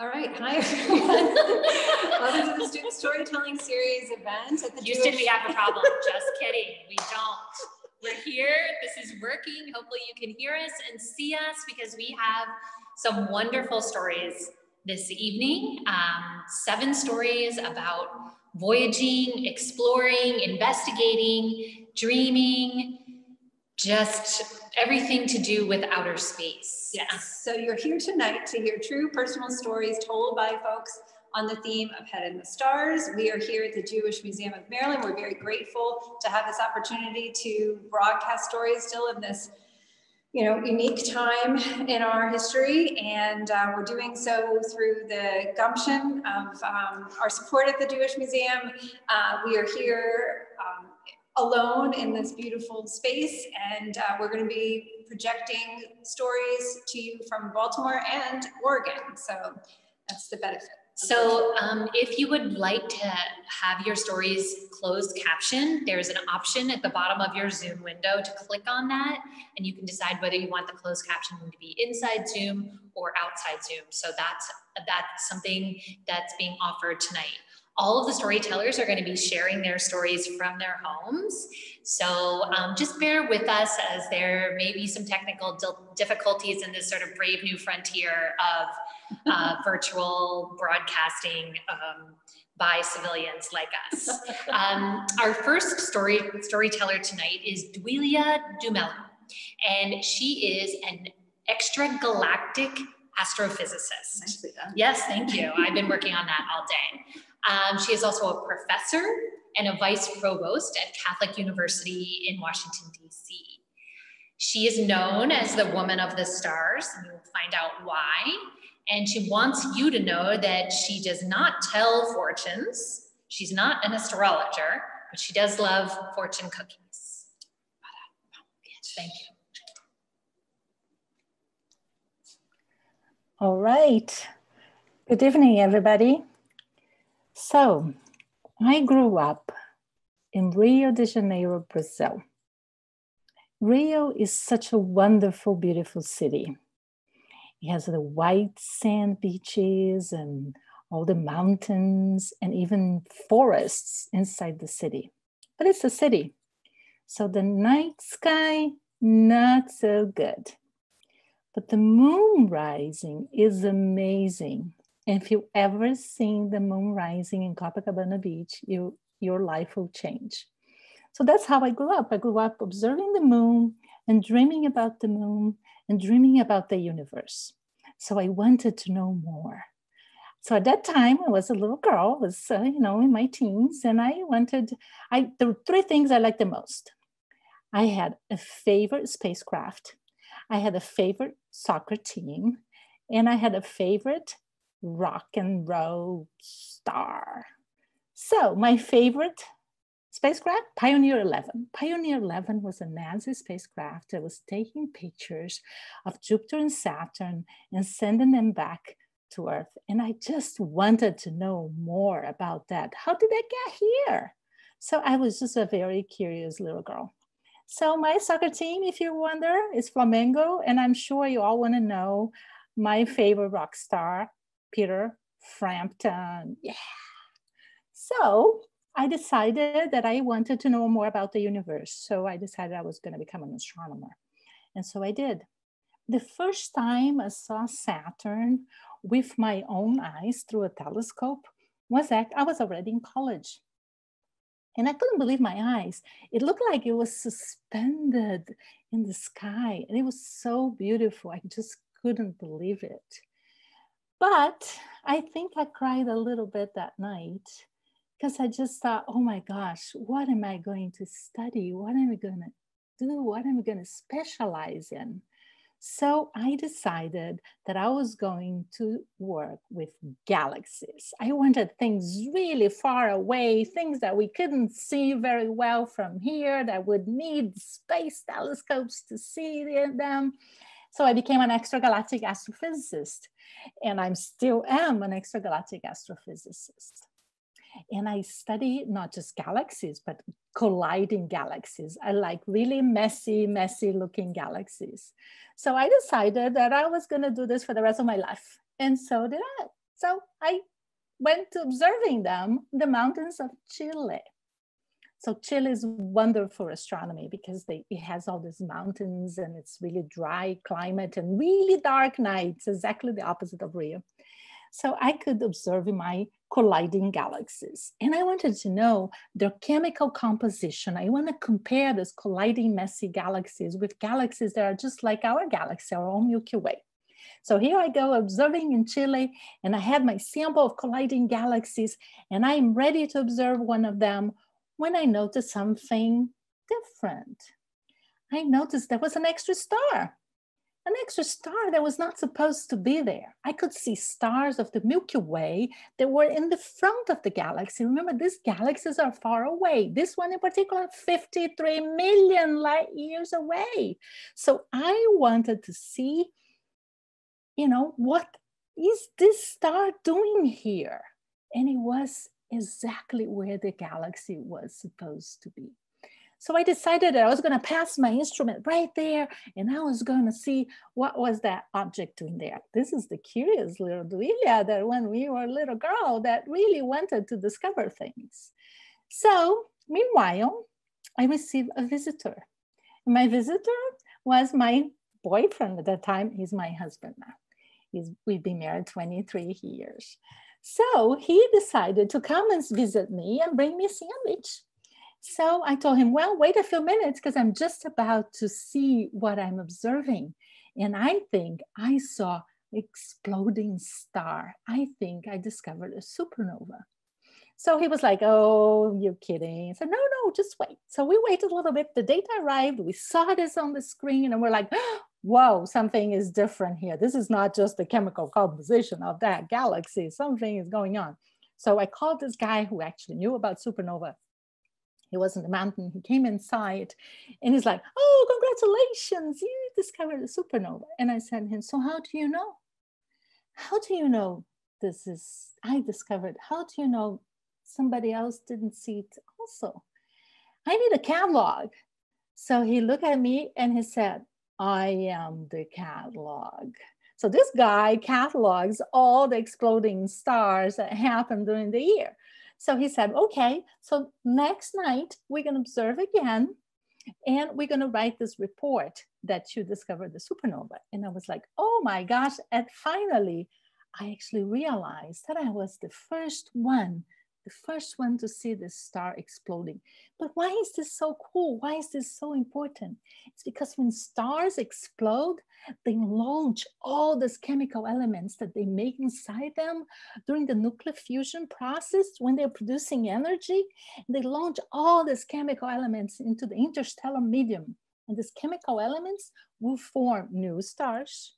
All right, hi everyone. Welcome to the Stoop Storytelling Series event at the Houston, Jewish... we have a problem. Just kidding, we don't. We're here, this is working. Hopefully you can hear us and see us because we have some wonderful stories this evening. Um, seven stories about voyaging, exploring, investigating, dreaming, just everything to do with outer space. Yes. So you're here tonight to hear true personal stories told by folks on the theme of Head in the Stars. We are here at the Jewish Museum of Maryland. We're very grateful to have this opportunity to broadcast stories still in this you know, unique time in our history, and uh, we're doing so through the gumption of um, our support at the Jewish Museum. Uh, we are here um, alone in this beautiful space. And uh, we're going to be projecting stories to you from Baltimore and Oregon. So that's the benefit. So um, if you would like to have your stories closed caption, there's an option at the bottom of your Zoom window to click on that and you can decide whether you want the closed caption to be inside Zoom or outside Zoom. So that's, that's something that's being offered tonight all of the storytellers are going to be sharing their stories from their homes. So um, just bear with us as there may be some technical difficulties in this sort of brave new frontier of uh, virtual broadcasting um, by civilians like us. Um, our first story storyteller tonight is Duilia de Mello, and she is an extragalactic astrophysicist. Yes, thank you. I've been working on that all day. Um, she is also a professor and a vice provost at Catholic University in Washington, D.C. She is known as the woman of the stars, and you'll find out why. And she wants you to know that she does not tell fortunes. She's not an astrologer, but she does love fortune cookies. Thank you. All right. Good evening, everybody. So, I grew up in Rio de Janeiro, Brazil. Rio is such a wonderful, beautiful city. It has the white sand beaches and all the mountains and even forests inside the city. But it's a city. So the night sky, not so good. But the moon rising is amazing. If you ever seen the moon rising in Copacabana Beach, you, your life will change. So that's how I grew up. I grew up observing the moon and dreaming about the moon and dreaming about the universe. So I wanted to know more. So at that time, I was a little girl, was uh, you know in my teens, and I wanted. I the three things I liked the most. I had a favorite spacecraft, I had a favorite soccer team, and I had a favorite rock and roll star. So my favorite spacecraft, Pioneer 11. Pioneer 11 was a NASA spacecraft that was taking pictures of Jupiter and Saturn and sending them back to Earth. And I just wanted to know more about that. How did that get here? So I was just a very curious little girl. So my soccer team, if you wonder, is Flamengo. And I'm sure you all want to know my favorite rock star, Peter Frampton. Yeah. So I decided that I wanted to know more about the universe. So I decided I was going to become an astronomer. And so I did. The first time I saw Saturn with my own eyes through a telescope was that I was already in college. And I couldn't believe my eyes. It looked like it was suspended in the sky. And it was so beautiful. I just couldn't believe it. But I think I cried a little bit that night because I just thought, oh my gosh, what am I going to study? What am I going to do? What am I going to specialize in? So I decided that I was going to work with galaxies. I wanted things really far away, things that we couldn't see very well from here, that would need space telescopes to see them. So I became an extragalactic astrophysicist, and I'm still am an extragalactic astrophysicist. And I study not just galaxies, but colliding galaxies. I like really messy, messy looking galaxies. So I decided that I was going to do this for the rest of my life. And so did I. So I went to observing them the mountains of Chile. So Chile is wonderful for astronomy because they, it has all these mountains and it's really dry climate and really dark nights, exactly the opposite of Rio. So I could observe my colliding galaxies. And I wanted to know their chemical composition. I want to compare those colliding messy galaxies with galaxies that are just like our galaxy, our own Milky Way. So here I go observing in Chile, and I have my sample of colliding galaxies, and I am ready to observe one of them when I noticed something different. I noticed there was an extra star an extra star that was not supposed to be there. I could see stars of the Milky Way that were in the front of the galaxy. Remember, these galaxies are far away. This one in particular, 53 million light years away. So I wanted to see, you know, what is this star doing here? And it was exactly where the galaxy was supposed to be. So I decided that I was going to pass my instrument right there and I was going to see what was that object doing there. This is the curious little Duilia that when we were a little girl that really wanted to discover things. So meanwhile, I received a visitor. My visitor was my boyfriend at that time. He's my husband now. He's, we've been married 23 years. So he decided to come and visit me and bring me a sandwich. So I told him, well, wait a few minutes because I'm just about to see what I'm observing. And I think I saw exploding star. I think I discovered a supernova. So he was like, oh, you're kidding. Said, no, no, just wait. So we waited a little bit. The data arrived. We saw this on the screen and we're like, oh, whoa, something is different here. This is not just the chemical composition of that galaxy. Something is going on. So I called this guy who actually knew about supernova he was in the mountain. He came inside and he's like, Oh, congratulations, you discovered a supernova. And I said to him, So how do you know? How do you know this is, I discovered, how do you know somebody else didn't see it also? I need a catalog. So he looked at me and he said, I am the catalog. So this guy catalogs all the exploding stars that happen during the year. So he said, okay, so next night we're to observe again and we're going to write this report that you discovered the supernova. And I was like, oh my gosh. And finally, I actually realized that I was the first one the first one to see the star exploding. But why is this so cool? Why is this so important? It's because when stars explode, they launch all these chemical elements that they make inside them during the nuclear fusion process when they're producing energy. They launch all these chemical elements into the interstellar medium. And these chemical elements will form new stars,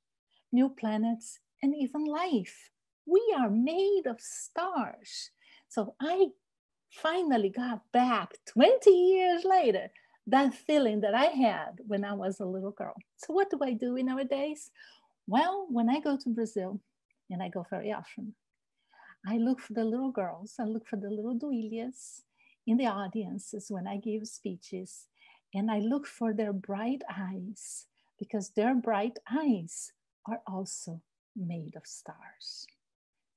new planets, and even life. We are made of stars. So I finally got back 20 years later that feeling that I had when I was a little girl. So what do I do in our days? Well, when I go to Brazil, and I go very often, I look for the little girls, I look for the little duilias in the audiences when I give speeches, and I look for their bright eyes because their bright eyes are also made of stars.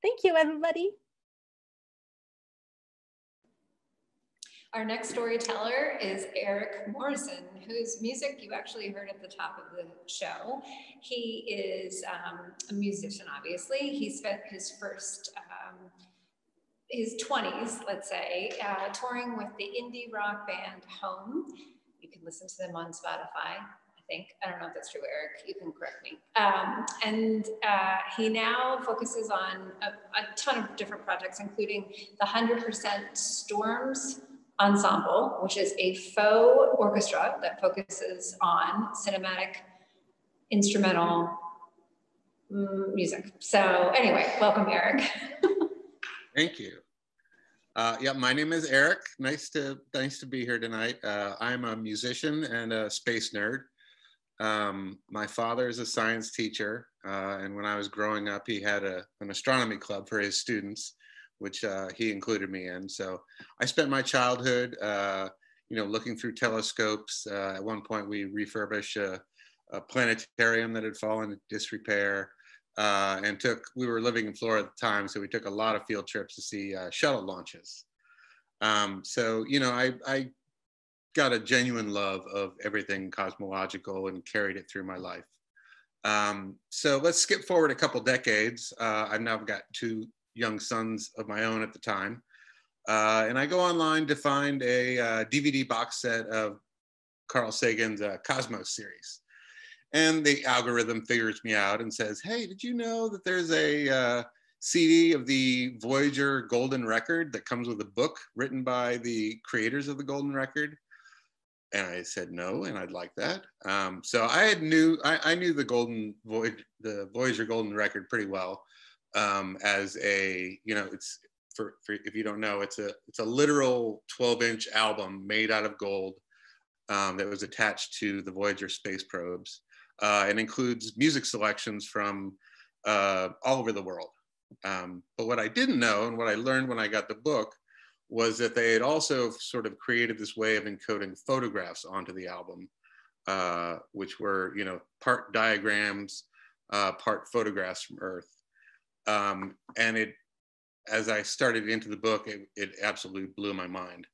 Thank you, everybody. Our next storyteller is Eric Morrison, whose music you actually heard at the top of the show. He is um, a musician, obviously. He spent his first, um, his 20s, let's say, uh, touring with the indie rock band Home. You can listen to them on Spotify. I think. I don't know if that's true, Eric. You can correct me. Um, and uh, he now focuses on a, a, ton of different projects, including the 100% Storms Ensemble, which is a faux orchestra that focuses on cinematic instrumental mm, music. So anyway, welcome, Eric. Thank you. Uh, yeah, my name is Eric. Nice to nice to be here tonight. Uh, I'm a musician and a space nerd. Um, my father is a science teacher, uh, and when I was growing up, he had a, an astronomy club for his students which uh, he included me in. So I spent my childhood, uh, you know, looking through telescopes. Uh, at one point, we refurbished a, a, planetarium that had fallen into disrepair. uh, and took, we were living in Florida at the time, so we took a lot of field trips to see uh, shuttle launches. Um, so, you know, I, I got a genuine love of everything cosmological and carried it through my life. Um, so let's skip forward a couple decades. Uh, I've now got two young sons of my own at the time. Uh, and I go online to find a uh, DVD box set of Carl Sagan's uh, Cosmos series. And the algorithm figures me out and says, hey, did you know that there's a uh, CD of the Voyager Golden Record that comes with a book written by the creators of the Golden Record? And I said no, and I'd like that. Um, so I had knew I, I, knew the Golden Voyager, the Voyager Golden Record pretty well um, as a you know it's for, for if you don't know it's a it's a literal 12 inch album made out of gold um, that was attached to the Voyager space probes uh, and includes music selections from uh, all over the world. Um, but what I didn't know and what I learned when I got the book was that they had also sort of created this way of encoding photographs onto the album, uh, which were, you know, part diagrams, uh, part photographs from Earth. Um, and it, as I started into the book, it, it absolutely blew my mind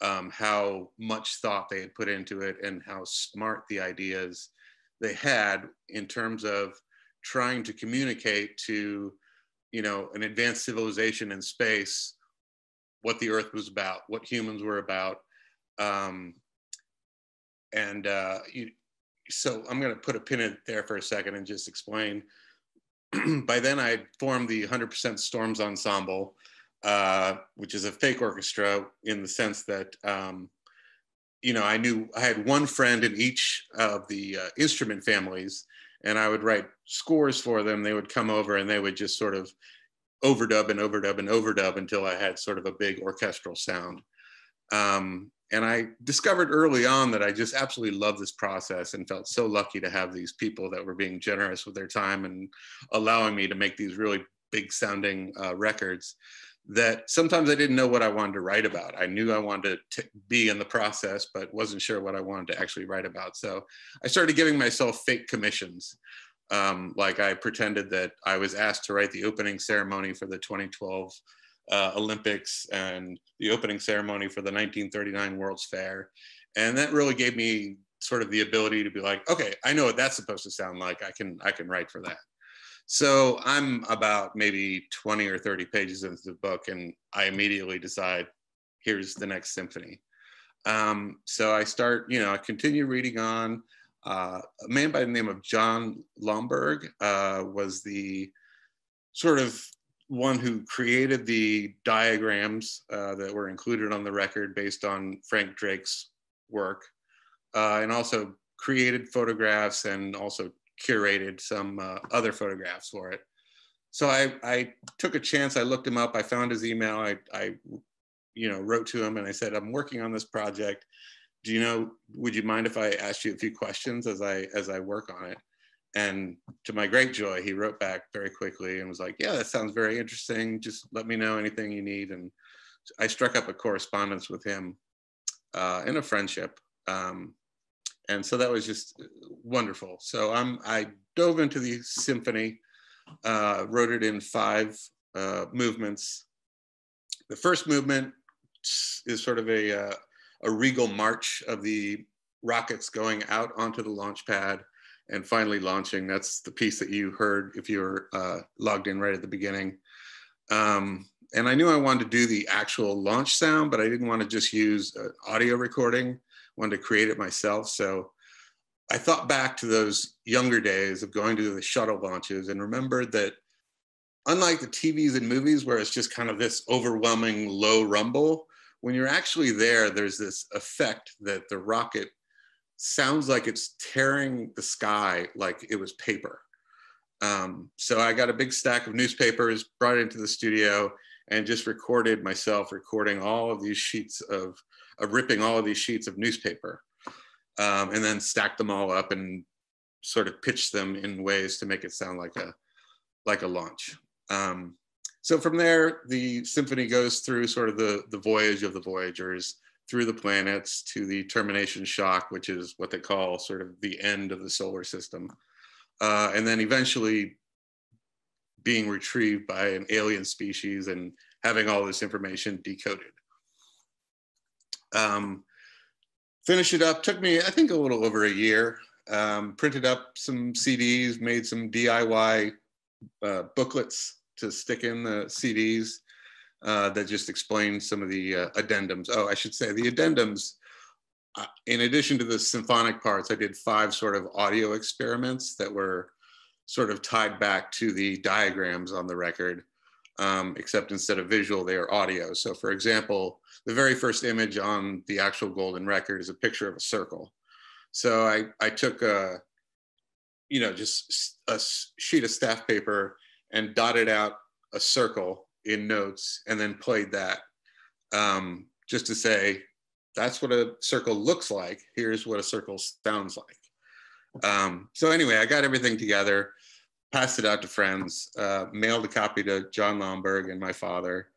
um, how much thought they had put into it and how smart the ideas they had in terms of trying to communicate to, you know, an advanced civilization in space what the Earth was about, what humans were about. Um, and uh, you, so I'm going to put a pin in there for a second and just explain. By then, I formed the 100% Storms Ensemble, uh, which is a fake orchestra in the sense that, um, you know, I knew I had one friend in each of the uh, instrument families, and I would write scores for them. They would come over and they would just sort of overdub and overdub and overdub until I had sort of a big orchestral sound. Um, and I discovered early on that I just absolutely loved this process and felt so lucky to have these people that were being generous with their time and allowing me to make these really big sounding uh, records that sometimes I didn't know what I wanted to write about. I knew I wanted to be in the process, but wasn't sure what I wanted to actually write about. So I started giving myself fake commissions um, like I pretended that I was asked to write the opening ceremony for the 2012 uh, Olympics and the opening ceremony for the 1939 World's Fair. And that really gave me sort of the ability to be like, okay, I know what that's supposed to sound like. I can, I can write for that. So I'm about maybe 20 or 30 pages into the book and I immediately decide, here's the next symphony. Um, so I start, you know, I continue reading on. Uh, a man by the name of Jon Lomberg uh, was the sort of one who created the diagrams uh, that were included on the record based on Frank Drake's work, uh, and also created photographs and also curated some uh, other photographs for it. So I, I took a chance. I looked him up. I found his email. I, I, you know, wrote to him and I said, I'm working on this project do you know would you mind if i asked you a few questions as i as i work on it and to my great joy he wrote back very quickly and was like yeah that sounds very interesting. Just let me know anything you need. And i struck up a correspondence with him uh, in a friendship. Um, and so that was just wonderful. So i'm i dove into the symphony uh, wrote it in five uh, movements. The first movement is sort of a uh, a regal march of the rockets going out onto the launch pad and finally launching. That's the piece that you heard if you were uh, logged in right at the beginning. Um, and I knew I wanted to do the actual launch sound, but I didn't want to just use uh, audio recording. I wanted to create it myself. So I thought back to those younger days of going to the shuttle launches and remembered that unlike the TVs and movies where it's just kind of this overwhelming low rumble, when you're actually there, there's this effect that the rocket sounds like it's tearing the sky like it was paper. Um, so I got a big stack of newspapers, brought it into the studio, and just recorded myself recording all of these sheets of, of ripping all of these sheets of newspaper, um, and then stacked them all up and sort of pitched them in ways to make it sound like a like a launch. Um, so from there, the symphony goes through sort of the, the voyage of the Voyagers through the planets to the termination shock, which is what they call sort of the end of the solar system. Uh, and then eventually being retrieved by an alien species and having all this information decoded. Um, finish it up took me, I think, a little over a year. Um, printed up some CDs, made some DIY uh, booklets to stick in the CDs uh, that just explain some of the uh, addendums. Oh, I should say the addendums. Uh, in addition to the symphonic parts, I did five sort of audio experiments that were sort of tied back to the diagrams on the record, um, except instead of visual, they are audio. So for example, the very first image on the actual golden record is a picture of a circle. So I, I took a, you know, just a sheet of staff paper and dotted out a circle in notes and then played that um, just to say, that's what a circle looks like. Here's what a circle sounds like. Um, so anyway, I got everything together, passed it out to friends, uh, mailed a copy to Jon Lomberg and my father.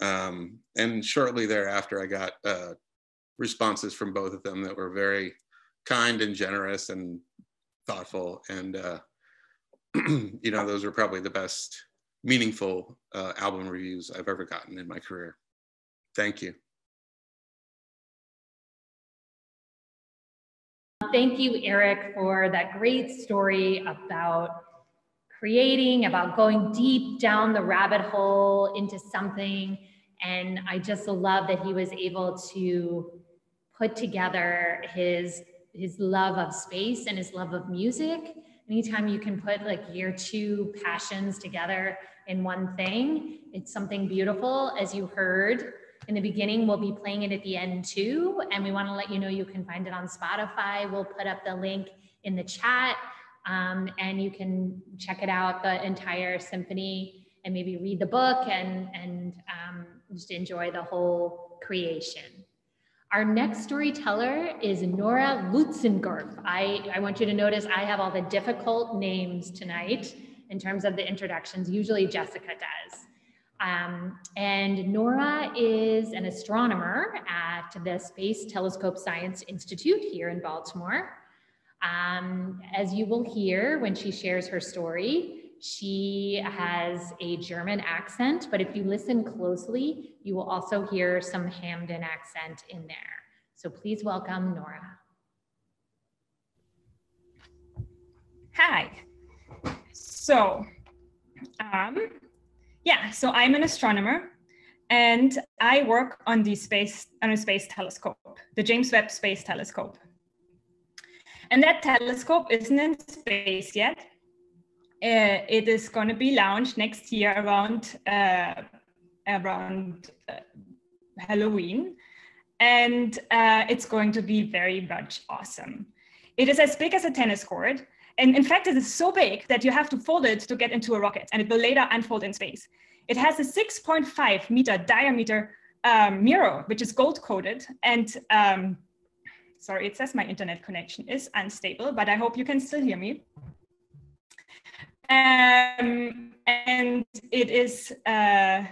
Um, and shortly thereafter, I got uh, responses from both of them that were very kind and generous and thoughtful. And, uh, you know, those were probably the best meaningful uh, album reviews I've ever gotten in my career. Thank you. Thank you, Eric, for that great story about creating, about going deep down the rabbit hole into something. And I just love that he was able to put together his his love of space and his love of music. Anytime you can put like your two passions together in one thing, it's something beautiful. As you heard, in the beginning. We'll be playing it at the end too. And we want to let you know you can find it on Spotify. We'll put up the link in the chat um, and you can check it out, the entire symphony, and maybe read the book and, and um, just enjoy the whole creation. Our next storyteller is Nora Lützgendorf. I, I want you to notice I have all the difficult names tonight in terms of the introductions. Usually Jessica does. Um, and Nora is an astronomer at the Space Telescope Science Institute here in Baltimore. Um, as you will hear when she shares her story, she has a German accent, but if you listen closely, you will also hear some Hampden accent in there. So please welcome Nora. Hi. So, um, yeah, so I'm an astronomer and I work on the space on a space telescope, the James Webb Space Telescope. And that telescope isn't in space yet. Uh, it is going to be launched next year around uh, around uh, Halloween, and uh, it's going to be very much awesome. It is as big as a tennis court, and in fact, it is so big that you have to fold it to get into a rocket and it will later unfold in space. It has a 6.5 meter diameter um, mirror, which is gold coated. And um, sorry, it says my internet connection is unstable, but I hope you can still hear me. Um, and it is uh,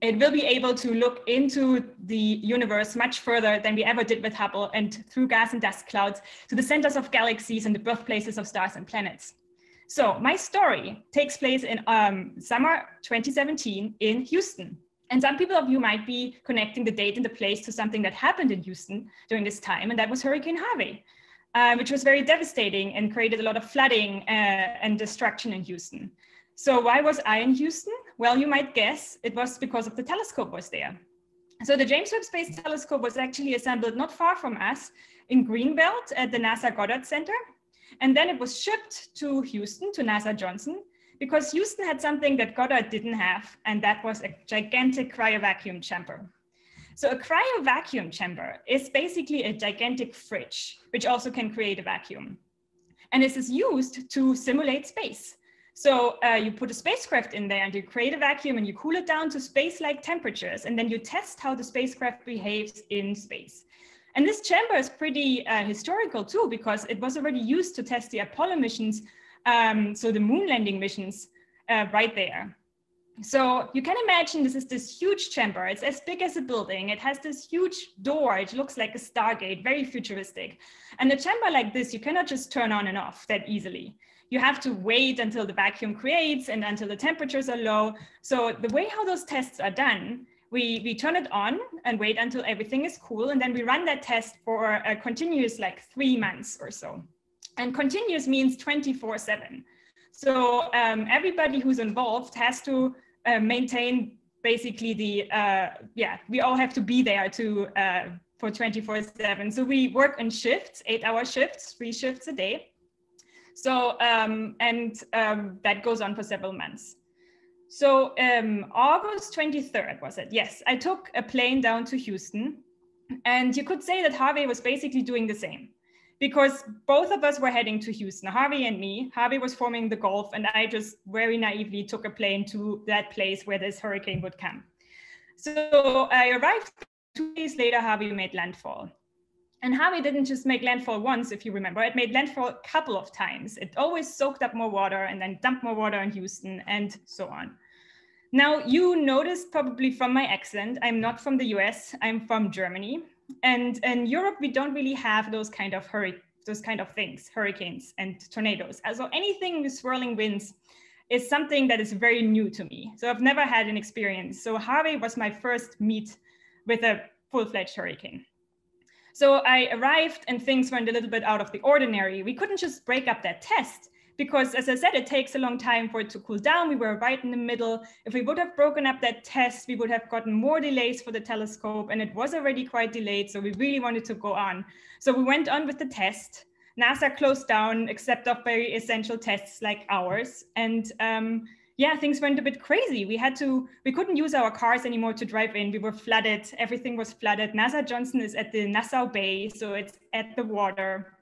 it will be able to look into the universe much further than we ever did with Hubble and through gas and dust clouds to the centers of galaxies and the birthplaces of stars and planets. So my story takes place in um, summer 2017 in Houston. And some people of you might be connecting the date and the place to something that happened in Houston during this time, and that was Hurricane Harvey, uh, which was very devastating and created a lot of flooding uh, and destruction in Houston. So why was I in Houston? Well, you might guess it was because of the telescope was there. So the James Webb Space Telescope was actually assembled not far from us in Greenbelt at the NASA Goddard Center. And then it was shipped to Houston, to NASA Johnson, because Houston had something that Goddard didn't have, and that was a gigantic cryovacuum chamber. So a cryovacuum chamber is basically a gigantic fridge, which also can create a vacuum. And this is used to simulate space. So uh, you put a spacecraft in there and you create a vacuum and you cool it down to space-like temperatures. And then you test how the spacecraft behaves in space. And this chamber is pretty uh, historical too, because it was already used to test the Apollo missions. Um, so the moon landing missions uh, right there. So you can imagine this is this huge chamber. It's as big as a building. It has this huge door. It looks like a Stargate, very futuristic. And a chamber like this, you cannot just turn on and off that easily you have to wait until the vacuum creates and until the temperatures are low. So the way how those tests are done, we, we turn it on and wait until everything is cool. And then we run that test for a continuous like three months or so. And continuous means 24 seven. So um, everybody who's involved has to uh, maintain basically the, uh, yeah, we all have to be there to, uh, for 24 seven. So we work in shifts, eight hour shifts, three shifts a day. So, um, and um, that goes on for several months. So um, August 23rd was it? Yes, I took a plane down to Houston and you could say that Harvey was basically doing the same because both of us were heading to Houston, Harvey and me. Harvey was forming the Gulf, and I just very naively took a plane to that place where this hurricane would come. So I arrived two days later, Harvey made landfall. And Harvey didn't just make landfall once, if you remember, it made landfall a couple of times. It always soaked up more water and then dumped more water in Houston and so on. Now, you noticed probably from my accent, I'm not from the US, I'm from Germany. And in Europe, we don't really have those kind of those kind of things, hurricanes and tornadoes. So anything with swirling winds is something that is very new to me. So I've never had an experience. So Harvey was my first meet with a full-fledged hurricane. So I arrived and things went a little bit out of the ordinary. We couldn't just break up that test because as I said, it takes a long time for it to cool down. We were right in the middle. If we would have broken up that test, we would have gotten more delays for the telescope and it was already quite delayed. So we really wanted to go on. So we went on with the test. NASA closed down except of very essential tests like ours. And um, yeah, things went a bit crazy. We had to, we couldn't use our cars anymore to drive in. We were flooded. Everything was flooded. NASA Johnson is at the Nassau Bay, so it's at the water.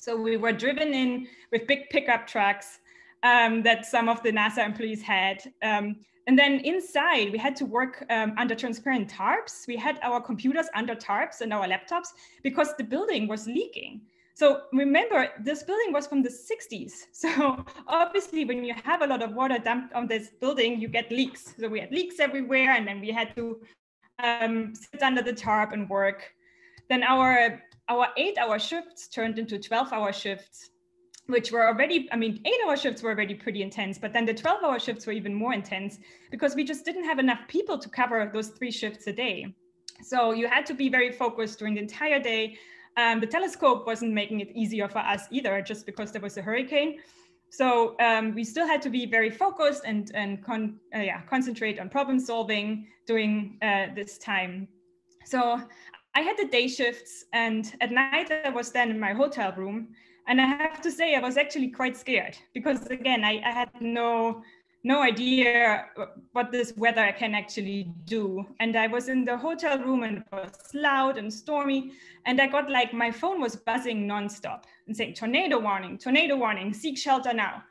So we were driven in with big pickup trucks um, that some of the NASA employees had. Um, and then inside, we had to work um, under transparent tarps. We had our computers under tarps and our laptops because the building was leaking. So remember, this building was from the 60s. So obviously, when you have a lot of water dumped on this building, you get leaks. So we had leaks everywhere, and then we had to um, sit under the tarp and work. Then our our eight-hour shifts turned into 12-hour shifts, which were already, I mean, eight-hour shifts were already pretty intense, but then the 12-hour shifts were even more intense because we just didn't have enough people to cover those three shifts a day. So you had to be very focused during the entire day um, the telescope wasn't making it easier for us either, just because there was a hurricane. So um, we still had to be very focused and, and con uh, yeah, concentrate on problem solving during uh, this time. So I had the day shifts and at night I was then in my hotel room. And I have to say, I was actually quite scared because again, I, I had no no idea what this weather can actually do. And I was in the hotel room and it was loud and stormy. And I got like, my phone was buzzing nonstop and saying, tornado warning, tornado warning, seek shelter now.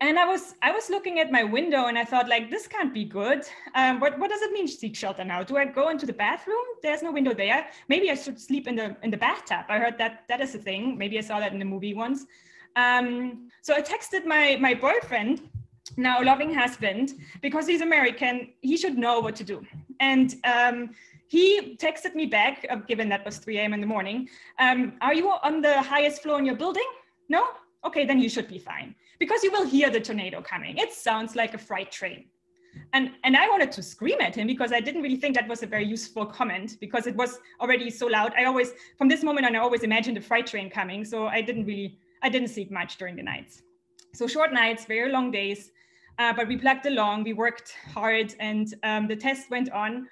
And I was I was looking at my window and I thought like this can't be good. Um, what what does it mean seek shelter now? Do I go into the bathroom? There's no window there. Maybe I should sleep in the in the bathtub. I heard that that is a thing. Maybe I saw that in the movie once. Um, so I texted my my boyfriend now loving husband because he's american he should know what to do and um, he texted me back uh, given that was 3 a.m in the morning um, are you on the highest floor in your building no okay then you should be fine. Because you will hear the tornado coming. It sounds like a freight train. And and i wanted to scream at him because i didn't really think that was a very useful comment because it was already so loud. I always from this moment on i always imagined a freight train coming so i didn't really i didn't sleep much during the nights. So short nights very long days uh, but we plugged along, we worked hard, and um, the test went on.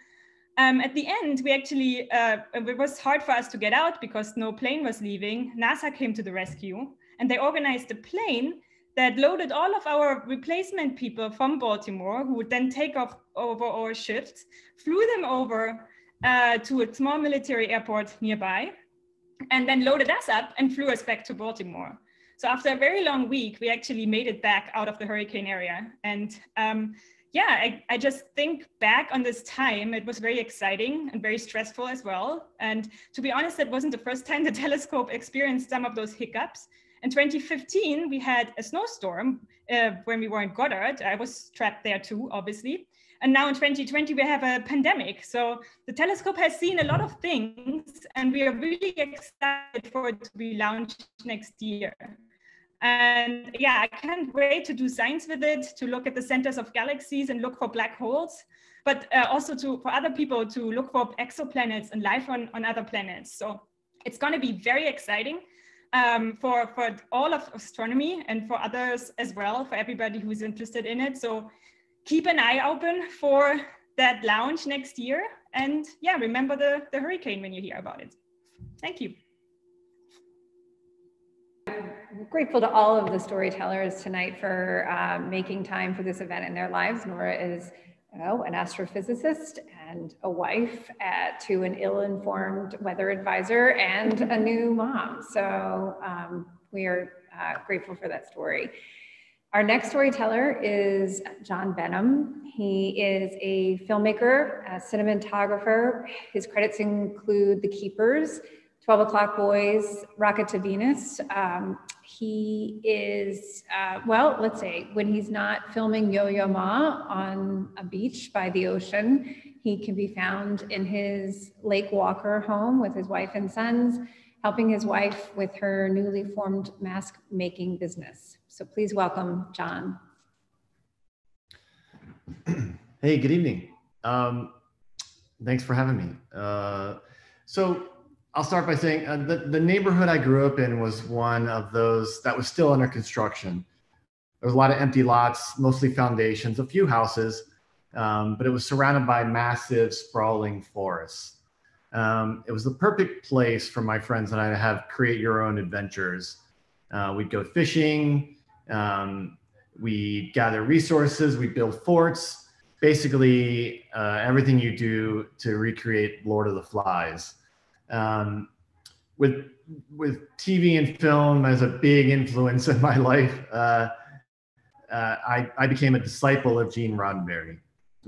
Um, at the end, we actually, uh, it was hard for us to get out because no plane was leaving. NASA came to the rescue and they organized a plane that loaded all of our replacement people from Baltimore, who would then take off over our shifts, flew them over uh, to a small military airport nearby, and then loaded us up and flew us back to Baltimore. So after a very long week, we actually made it back out of the hurricane area. And um, yeah, I, I, just think back on this time, it was very exciting and very stressful as well. And to be honest, it wasn't the first time the telescope experienced some of those hiccups. In 2015, we had a snowstorm uh, when we were in Goddard. I was trapped there too, obviously. And now in 2020, we have a pandemic. So the telescope has seen a lot of things, and we are really excited for it to be launched next year. And yeah, I can't wait to do science with it, to look at the centers of galaxies and look for black holes, but uh, also to for other people to look for exoplanets and life on, on other planets. So it's going to be very exciting um, for, for all of astronomy and for others as well, for everybody who's interested in it. So keep an eye open for that launch next year. And yeah, remember the, the hurricane when you hear about it. Thank you. I'm grateful to all of the storytellers tonight for uh, making time for this event in their lives. Nora is oh, an astrophysicist and a wife at, to an ill-informed weather advisor and a new mom. So um, we are uh, grateful for that story. Our next storyteller is John Benham. He is a filmmaker, a cinematographer. His credits include The Keepers, 12 O'Clock Boys, Rocket to Venus. Um, he is, uh, well, let's say, when he's not filming Yo Yo Ma on a beach by the ocean, he can be found in his Lake Walker home with his wife and sons, helping his wife with her newly formed mask making business. So please welcome John. Hey, good evening. Um, thanks for having me. Uh, so I'll start by saying uh, the, the neighborhood I grew up in was one of those that was still under construction. There was a lot of empty lots, mostly foundations, a few houses, um, but it was surrounded by massive, sprawling forests. Um, it was the perfect place for my friends and I to have create your own adventures. Uh, we'd go fishing, um, we gather resources, we build forts, basically uh, everything you do to recreate Lord of the Flies. Um, with with TV and film as a big influence in my life, uh, uh, I, I became a disciple of Gene Roddenberry.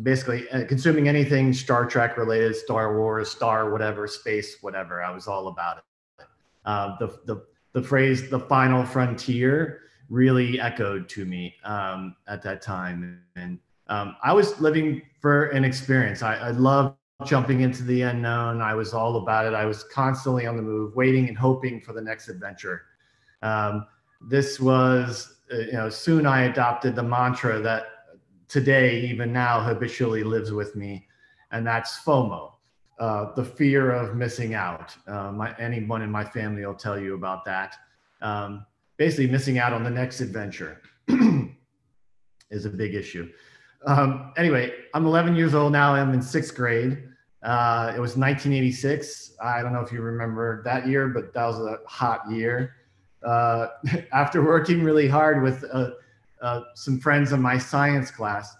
Basically, uh, consuming anything Star Trek related, Star Wars, Star whatever, space whatever, I was all about it. Uh, the the the phrase "the final frontier" really echoed to me um, at that time. And um, I was living for an experience. I, I loved jumping into the unknown. I was all about it. I was constantly on the move, waiting and hoping for the next adventure. Um, this was, uh, you know, soon I adopted the mantra that today, even now, habitually lives with me, and that's FOMO. Uh, the fear of missing out. Uh, my, anyone in my family will tell you about that. Um, basically missing out on the next adventure is a big issue. Um, anyway, I'm 11 years old now. I'm in sixth grade. Uh, it was 1986. I don't know if you remember that year, but that was a hot year. Uh, after working really hard with uh, uh, some friends in my science class,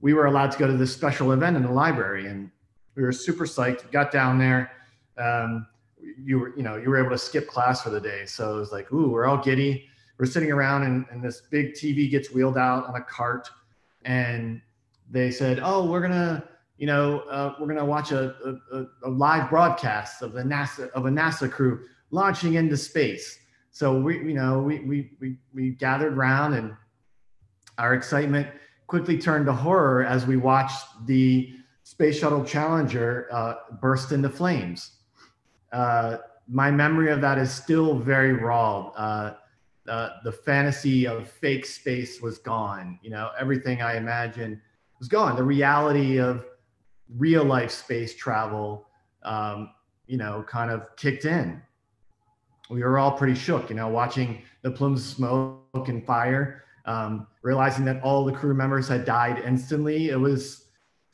we were allowed to go to this special event in the library, and we were super psyched. Got down there. Um, you were, you know, you were able to skip class for the day. So it was like, ooh, we're all giddy. We're sitting around and, and this big TV gets wheeled out on a cart. And they said, oh, we're to, you know, uh, we're to watch a, a, a, live broadcast of the NASA, of a NASA crew launching into space. So we, you know, we, we, we, we gathered around and our excitement quickly turned to horror as we watched the Space Shuttle Challenger uh, burst into flames. Uh, my memory of that is still very raw. Uh, uh, the fantasy of fake space was gone. You know, everything I imagined was gone. The reality of real life space travel, um, you know, kind of kicked in. We were all pretty shook, you know, watching the plumes smoke and fire, um, realizing that all the crew members had died instantly. It was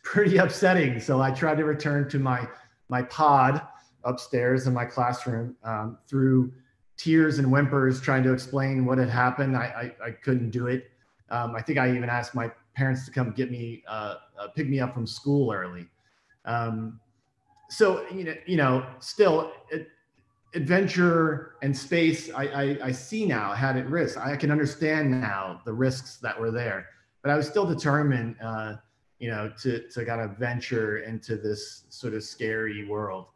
pretty upsetting. So I tried to return to my my pod upstairs in my classroom um, through tears and whimpers trying to explain what had happened. I, I, I couldn't do it. Um, I think I even asked my parents to come get me, uh, uh, pick me up from school early. Um, so, you know, you know, still it, adventure and space, I, I, I see now had at risk. I can understand now the risks that were there, but I was still determined, uh, you know, to, to kind of venture into this sort of scary world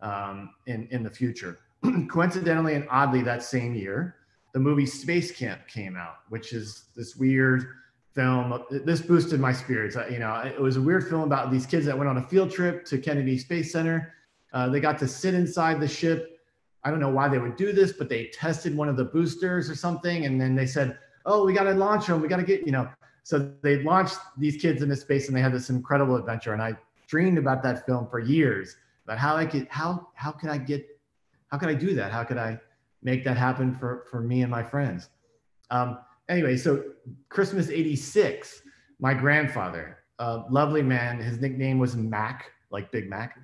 um, in, in the future. Coincidentally and oddly, that same year, the movie Space Camp came out, which is this weird film. This boosted my spirits. You know, it was a weird film about these kids that went on a field trip to Kennedy Space Center. Uh, they got to sit inside the ship. I don't know why they would do this, but they tested one of the boosters or something, and then they said, "Oh, we got to launch them. We got to get you know." So they launched these kids into space, and they had this incredible adventure. And I dreamed about that film for years about how I could how how could I get how could I do that? How could I make that happen for for me and my friends? Um, anyway, so Christmas '86, my grandfather, a lovely man, his nickname was Mac, like Big Mac.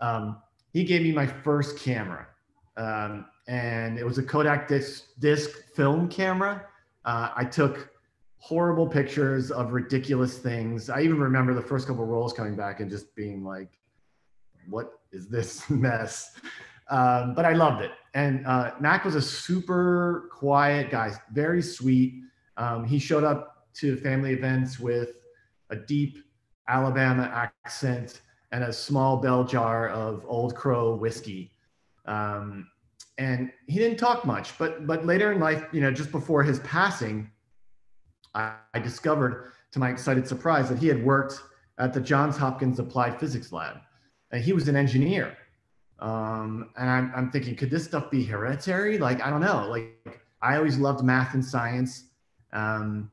Um, he gave me my first camera, um, and it was a Kodak disc, disc film camera. Uh, I took horrible pictures of ridiculous things. I even remember the first couple rolls coming back and just being like, "What is this mess?" Um, but I loved it. And uh, Mac was a super quiet guy, very sweet. Um, he showed up to family events with a deep Alabama accent and a small bell jar of Old Crow whiskey. Um, and he didn't talk much, but but later in life, you know, just before his passing, I, I discovered, to my excited surprise, that he had worked at the Johns Hopkins Applied Physics Lab, and he was an engineer. Um, and I'm, I'm thinking, could this stuff be hereditary? Like, I don't know. Like, I always loved math and science. Um,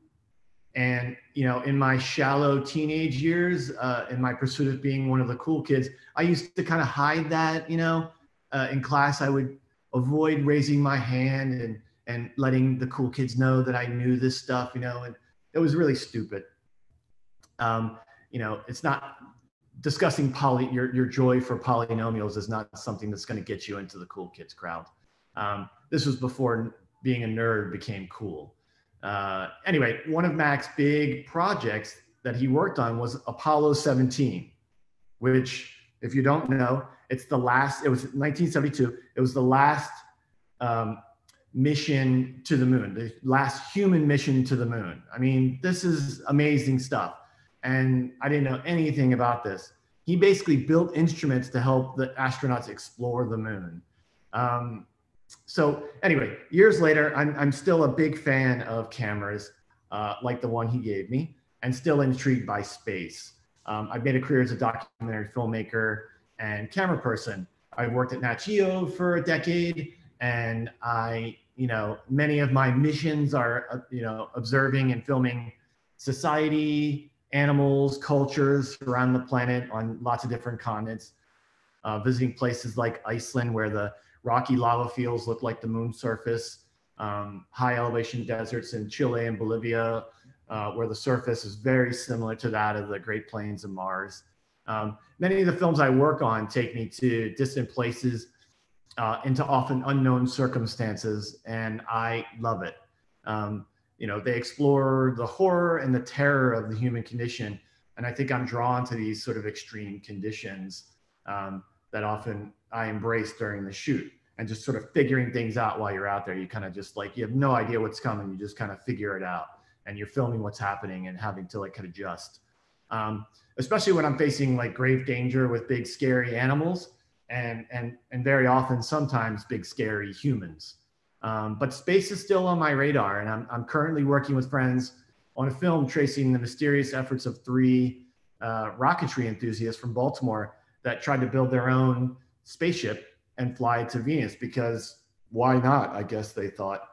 and, you know, in my shallow teenage years, uh, in my pursuit of being one of the cool kids, I used to kind of hide that, you know, uh, in class, I would avoid raising my hand and, and letting the cool kids know that I knew this stuff, you know, and it was really stupid. Um, you know, it's not discussing poly your, your joy for polynomials is not something that's going to get you into the cool kids crowd. Um, this was before being a nerd became cool. Uh, anyway, one of Mac's big projects that he worked on was Apollo 17, which, if you don't know, it's the last, it was 1972. It was the last um, mission to the moon, the last human mission to the moon. I mean, this is amazing stuff. And I didn't know anything about this. He basically built instruments to help the astronauts explore the moon. Um, so anyway, years later, I'm, I'm still a big fan of cameras uh, like the one he gave me and still intrigued by space. Um, I've made a career as a documentary filmmaker and camera person. I've worked at Nat Geo for a decade and I, you know, many of my missions are, uh, you know, observing and filming society, animals, cultures around the planet on lots of different continents, uh, visiting places like Iceland where the rocky lava fields look like the moon surface, um, high elevation deserts in Chile and Bolivia, uh, where the surface is very similar to that of the Great Plains of Mars. Um, many of the films I work on take me to distant places uh, into often unknown circumstances, and I love it. Um, you know, they explore the horror and the terror of the human condition, and I think I'm drawn to these sort of extreme conditions um, that often I embrace during the shoot and just sort of figuring things out while you're out there. You kind of just like, you have no idea what's coming. You just kind of figure it out and you're filming what's happening and having to like kind of adjust. Um, especially when I'm facing like grave danger with big scary animals and, and, and very often sometimes big scary humans. Um, but space is still on my radar and I'm, I'm currently working with friends on a film tracing the mysterious efforts of three uh, rocketry enthusiasts from Baltimore that tried to build their own spaceship and fly to Venus because why not? I guess they thought.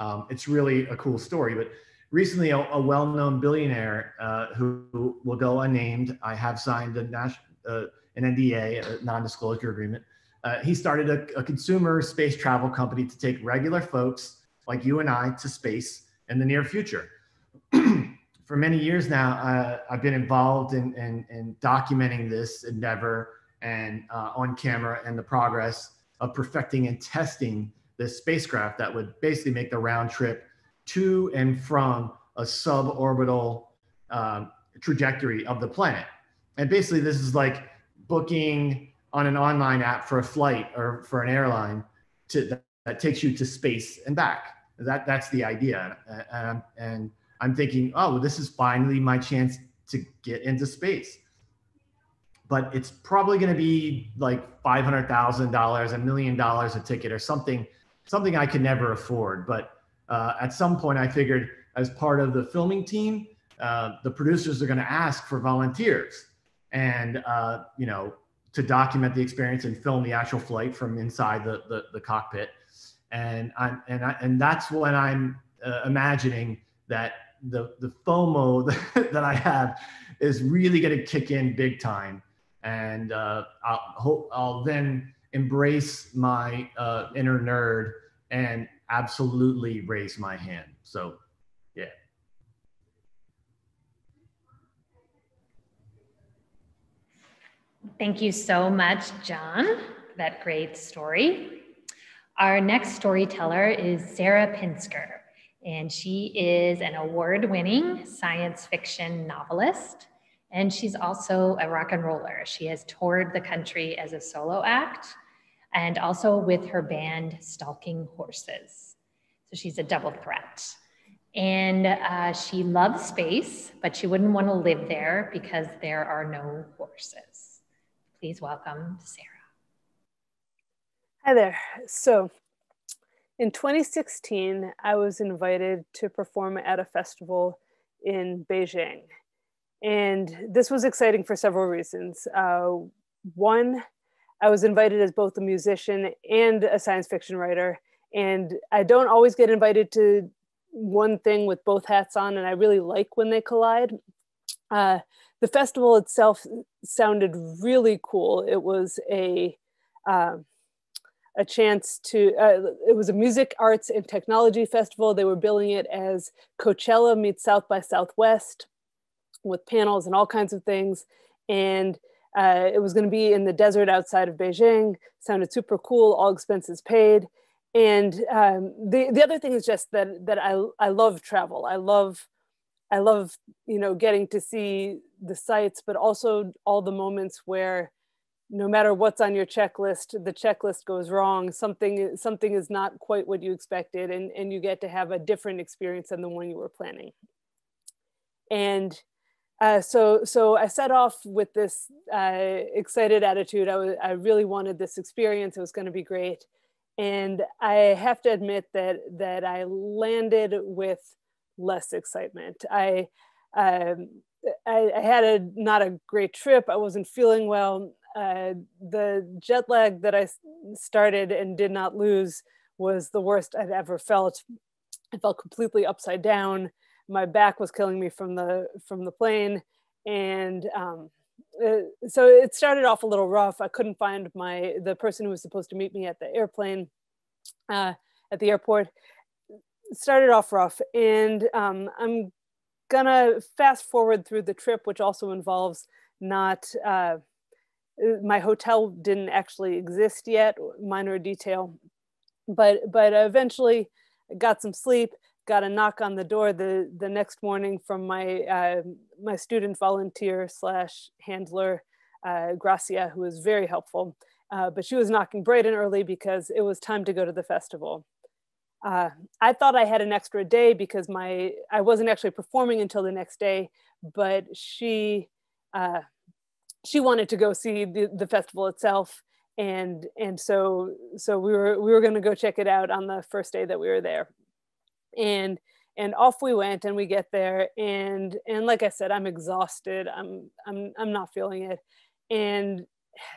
Um, it's really a cool story. But recently, a, a well known billionaire uh, who, who, will go unnamed, I have signed a uh, an NDA, a non disclosure agreement. Uh, he started a, a consumer space travel company to take regular folks like you and I to space in the near future. For many years now, uh, I've been involved in, in, in documenting this endeavor and uh, on camera and the progress of perfecting and testing this spacecraft that would basically make the round trip to and from a suborbital um, trajectory of the planet. And basically, this is like booking on an online app for a flight or for an airline to, that, takes you to space and back. That, that's the idea. And, I'm thinking, oh, this is finally my chance to get into space but it's probably going to be like five hundred thousand dollars, a million dollars a ticket, or something, something I could never afford. But uh, at some point, I figured as part of the filming team, uh, the producers are going to ask for volunteers, and uh, you know, to document the experience and film the actual flight from inside the, the, the cockpit. And I'm, and I, and that's when I'm uh, imagining that the, the FOMO that I have is really going to kick in big time. And uh, I'll, hope, I'll then embrace my uh, inner nerd and absolutely raise my hand. So, yeah. Thank you so much, John, for that great story. Our next storyteller is Sarah Pinsker, and she is an award winning science fiction novelist. And she's also a rock and roller. She has toured the country as a solo act and also with her band Stalking Horses. So she's a double threat. And uh, she loves space, but she wouldn't want to live there because there are no horses. Please welcome Sarah. Hi there. So in 2016, I was invited to perform at a festival in Beijing. And this was exciting for several reasons. Uh, one, I was invited as both a musician and a science fiction writer. And I don't always get invited to one thing with both hats on, and I really like when they collide. Uh, the festival itself sounded really cool. It was a uh, a chance to. Uh, it was a music, arts, and technology festival. They were billing it as Coachella meets South by Southwest, with panels and all kinds of things. And uh, it was going to be in the desert outside of Beijing. Sounded super cool. All expenses paid. And um, the the other thing is just that that I I love travel. I love I love you know getting to see the sites, but also all the moments where no matter what's on your checklist, the checklist goes wrong. Something something is not quite what you expected, and and you get to have a different experience than the one you were planning. And uh, so so I set off with this uh, excited attitude. I, I really wanted this experience. It was going to be great, and I have to admit that that I landed with less excitement. I um, I, I, had a not a great trip. I wasn't feeling well. Uh, the jet lag that I started and did not lose was the worst I've ever felt. I felt completely upside down my back was killing me from the from the plane and um, uh, so it started off a little rough i couldn't find my the person who was supposed to meet me at the airplane uh, at the airport started off rough and um, i'm gonna fast forward through the trip which also involves not uh, my hotel didn't actually exist yet minor detail but but eventually got some sleep got a knock on the door the the next morning from my uh, my student volunteer slash handler uh, Gracia, who was very helpful. Uh, but she was knocking bright and early because it was time to go to the festival. Uh, I thought I had an extra day because my I wasn't actually performing until the next day, but she uh, she wanted to go see the, the festival itself, and and so so we were we were going to go check it out on the first day that we were there. And and off we went and we get there. And and like i said i'm exhausted. I'm i'm i'm not feeling it. And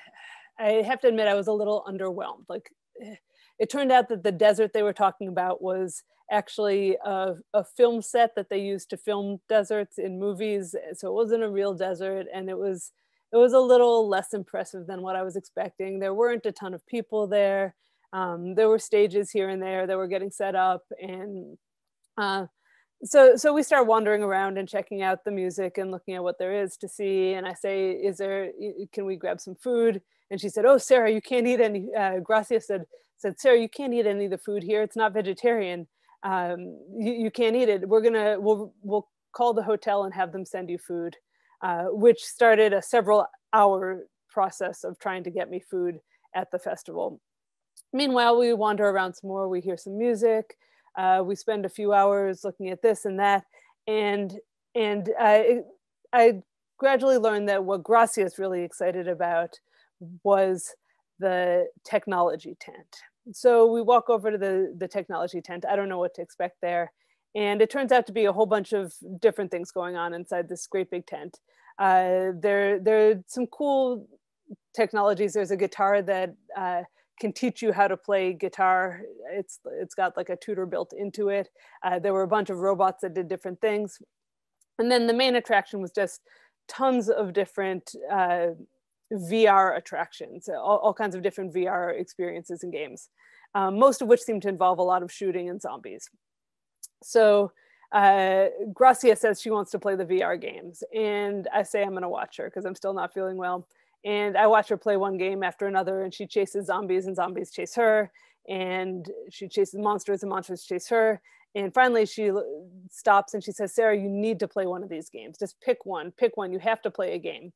i have to admit i was a little underwhelmed. Like it turned out that the desert they were talking about was actually a, a film set that they used to film deserts in movies. So it wasn't a real desert and it was it was a little less impressive than what i was expecting. There weren't a ton of people there. Um, there were stages here and there that were getting set up and uh, so so we start wandering around and checking out the music and looking at what there is to see. And i say is there can we grab some food? And she said oh sarah you can't eat any uh, gracia said said sarah you can't eat any of the food here. It's not vegetarian. Um, you, you can't eat it. We're gonna we'll we'll call the hotel and have them send you food uh, which started a several hour process of trying to get me food at the festival. Meanwhile we wander around some more. We hear some music. Uh, we spend a few hours looking at this and that, and and I, I gradually learned that what Gracia is really excited about was the technology tent. So we walk over to the the technology tent. I don't know what to expect there, and it turns out to be a whole bunch of different things going on inside this great big tent. Uh, there there are some cool technologies. There's a guitar that uh, can teach you how to play guitar. It's it's got like a tutor built into it. Uh, there were a bunch of robots that did different things, and then the main attraction was just tons of different uh, VR attractions, all, all, kinds of different VR experiences and games, um, most of which seem to involve a lot of shooting and zombies. So uh, Gracia says she wants to play the VR games, and I say I'm going to watch her because I'm still not feeling well. And I watch her play one game after another, and she chases zombies, and zombies chase her, and she chases monsters, and monsters chase her. And finally, she stops and she says, "Sarah, you need to play one of these games. Just pick one. Pick one. You have to play a game."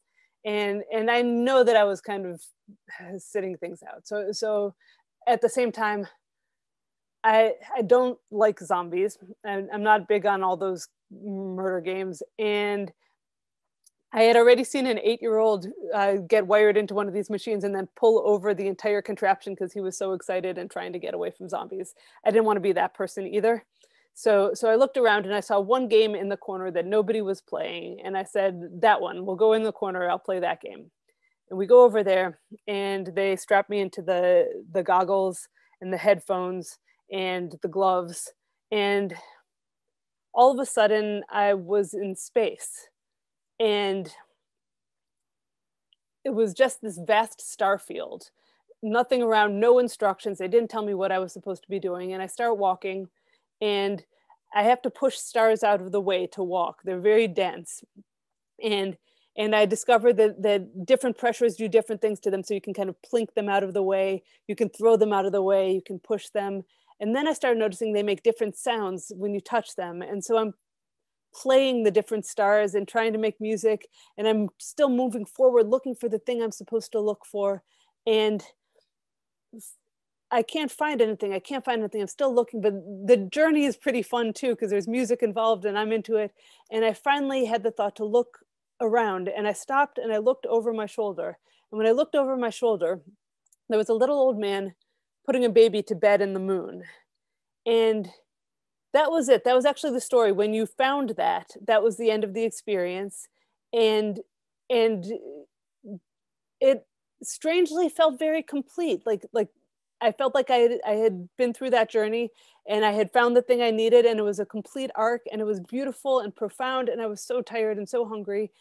And and I know that I was kind of sitting things out. So so at the same time, I, I don't like zombies. I'm, I'm not big on all those murder games. And I had already seen an eight year old uh, get wired into one of these machines and then pull over the entire contraption because he was so excited and trying to get away from zombies. I didn't want to be that person either. So, so I looked around and I saw one game in the corner that nobody was playing. And I said, That one, we'll go in the corner, I'll play that game. And we go over there and they strap me into the, the goggles and the headphones and the gloves. And all of a sudden, I was in space. And it was just this vast star field, nothing around, no instructions. They didn't tell me what I was supposed to be doing. And I start walking, and I have to push stars out of the way to walk. They're very dense. And and I discovered that, that different pressures do different things to them. So you can kind of plink them out of the way, you can throw them out of the way, you can push them. And then I started noticing they make different sounds when you touch them. And so I'm playing the different stars and trying to make music. And I'm still moving forward, looking for the thing I'm supposed to look for. And I can't find anything. I can't find anything. I'm still looking, but the journey is pretty fun too because there's music involved and I'm into it. And I finally had the thought to look around and I stopped and I looked over my shoulder. And when I looked over my shoulder, there was a little old man putting a baby to bed in the moon. And that was it. That was actually the story. When you found that, that was the end of the experience. And and it strangely felt very complete. Like like I felt like I had, I had been through that journey and I had found the thing I needed and it was a complete arc and it was beautiful and profound and I was so tired and so hungry.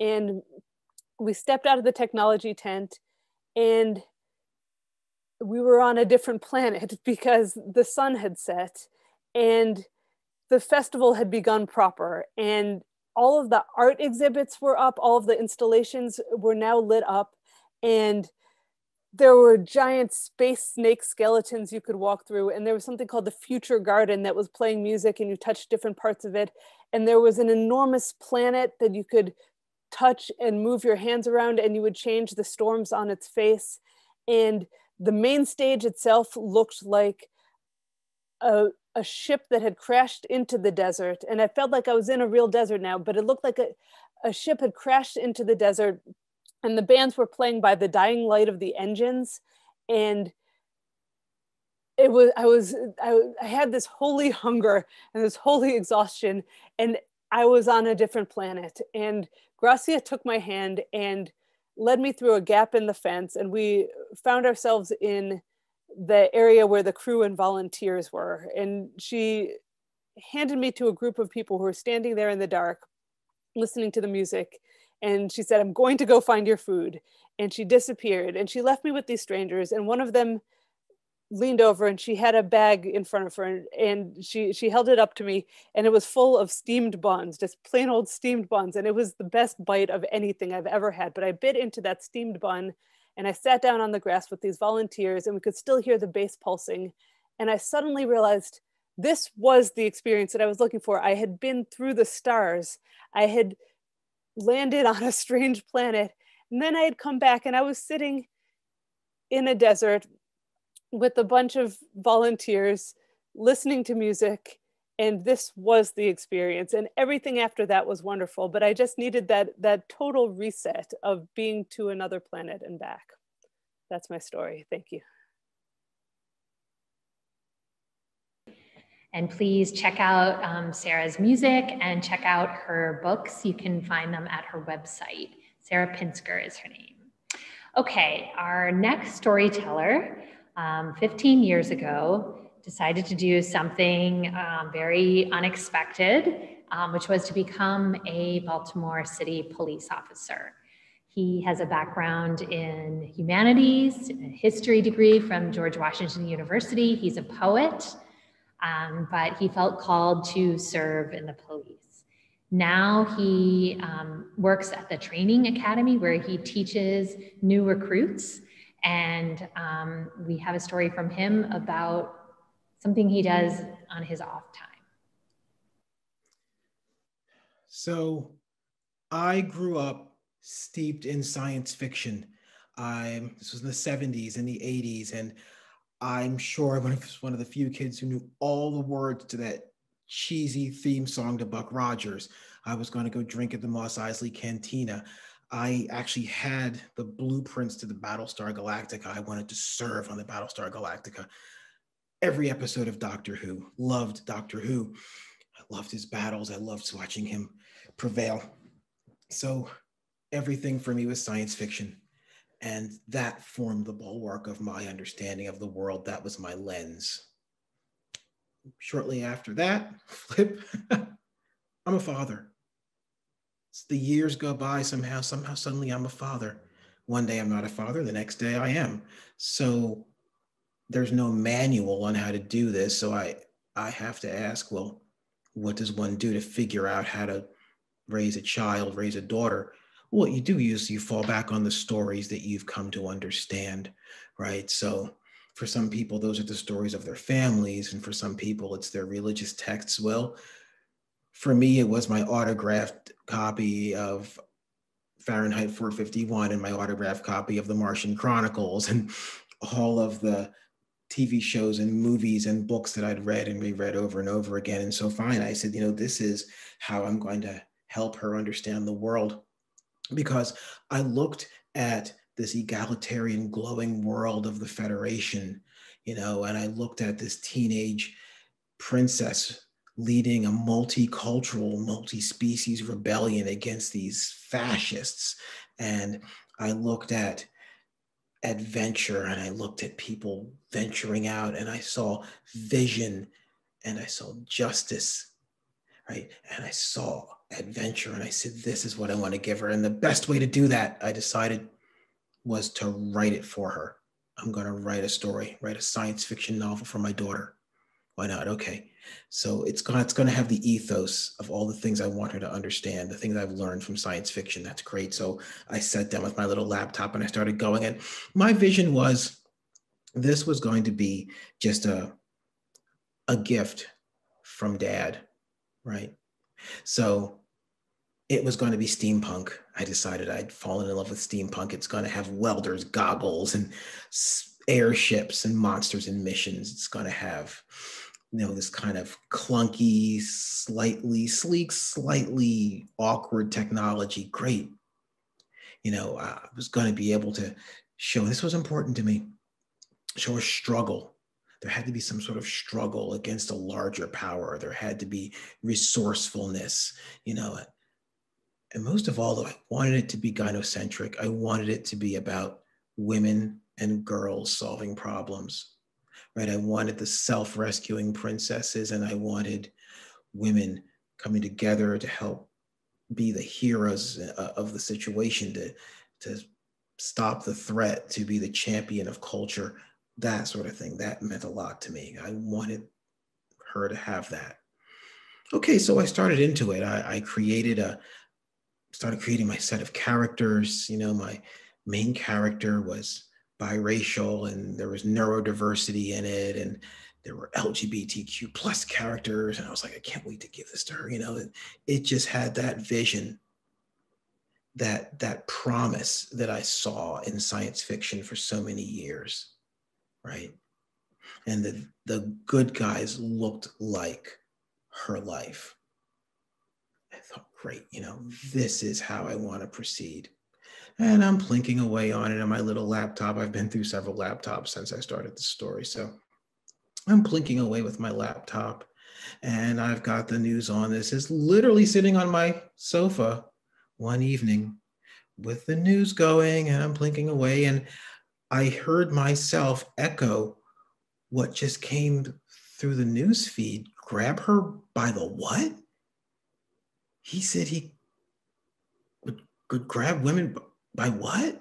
And we stepped out of the technology tent and we were on a different planet because the sun had set and the festival had begun proper and all of the art exhibits were up all of the installations were now lit up and there were giant space snake skeletons you could walk through and there was something called the future garden that was playing music and you touched different parts of it. And there was an enormous planet that you could touch and move your hands around and you would change the storms on its face. And the main stage itself looked like a, a ship that had crashed into the desert. And i felt like i was in a real desert now but it looked like a, a ship had crashed into the desert and the bands were playing by the dying light of the engines and it was i was I, I, had this holy hunger and this holy exhaustion and i was on a different planet and gracia took my hand and led me through a gap in the fence and we found ourselves in the area where the crew and volunteers were and she handed me to a group of people who were standing there in the dark listening to the music and she said, I'm going to go find your food. And she disappeared and she left me with these strangers. And one of them leaned over and she had a bag in front of her and she she held it up to me and it was full of steamed buns just plain old steamed buns and it was the best bite of anything i've ever had but i bit into that steamed bun and i sat down on the grass with these volunteers and we could still hear the bass pulsing and i suddenly realized this was the experience that i was looking for i had been through the stars i had landed on a strange planet. And then I had come back and I was sitting in a desert with a bunch of volunteers listening to music. And this was the experience. And everything after that was wonderful. But I just needed that, that total reset of being to another planet and back. That's my story. Thank you. And please check out um, Sarah's music and check out her books. You can find them at her website. Sarah Pinsker is her name. Okay, our next storyteller, um, 15 years ago, decided to do something um, very unexpected, um, which was to become a Baltimore City police officer. He has a background in humanities, a history degree from George Washington University. He's a poet, um, but he felt called to serve in the police. Now he um, works at the training academy where he teaches new recruits. And um, we have a story from him about something he does on his off time. So I grew up steeped in science fiction. I this was in the 70s and the 80s, and I'm sure I was one of the few kids who knew all the words to that cheesy theme song to Buck Rogers. I was going to go drink at the Mos Eisley Cantina. I actually had the blueprints to the Battlestar Galactica. I wanted to serve on the Battlestar Galactica every episode of Doctor Who. Loved Doctor Who. I loved his battles. I loved watching him prevail. So everything for me was science fiction. And that formed the bulwark of my understanding of the world. That was my lens. Shortly after that, flip, I'm a father. The years go by somehow, somehow, suddenly I'm a father. One day I'm not a father, the next day I am. So there's no manual on how to do this. So I I have to ask, well, what does one do to figure out how to raise a child, raise a daughter? What you do is you fall back on the stories that you've come to understand, right? So for some people, those are the stories of their families, and for some people, it's their religious texts. Well, for me, it was my autographed copy of Fahrenheit 451 and my autographed copy of the Martian Chronicles and all of the TV shows and movies and books that I'd read and reread over and over again. And so fine, I said, you know, this is how I'm going to help her understand the world. Because I looked at this egalitarian, glowing world of the Federation, you know, and I looked at this teenage princess leading a multicultural, multi species rebellion against these fascists. And I looked at adventure and I looked at people venturing out and I saw vision and I saw justice, right? And I saw adventure and I said, this is what I want to give her. And the best way to do that, I decided, was to write it for her. I'm going to write a story, write a science fiction novel for my daughter. Why not? Okay. So it's going, it's going to have the ethos of all the things I want her to understand, the things I've learned from science fiction. That's great. So I sat down with my little laptop and I started going. And my vision was this was going to be just a, a gift from dad, right? So it was going to be steampunk. I decided I'd fallen in love with steampunk. It's going to have welders, goggles, and airships and monsters and missions. It's going to have you know this kind of clunky slightly sleek slightly awkward technology great you know i was going to be able to show this was important to me show a struggle there had to be some sort of struggle against a larger power there had to be resourcefulness you know and most of all though i wanted it to be gynocentric i wanted it to be about women and girls solving problems right? I wanted the self rescuing princesses and I wanted women coming together to help be the heroes uh, of the situation, to, to stop the threat, to be the champion of culture, that sort of thing. That meant a lot to me. I wanted her to have that. Okay, so I started into it. I, I created a, started creating my set of characters. You know, my main character was biracial and there was neurodiversity in it and there were LGBTQ plus characters. And I was like, I can't wait to give this to her. You know, it, just had that vision, that that promise that I saw in science fiction for so many years. Right. And the, the good guys looked like her life. Great, you know, this is how I want to proceed and I'm plinking away on it on my little laptop. I've been through several laptops since I started the story. So I'm plinking away with my laptop and I've got the news on. This is literally sitting on my sofa one evening with the news going and I'm plinking away and I heard myself echo what just came through the news feed. Grab her by the what? He said he would, could grab women by what?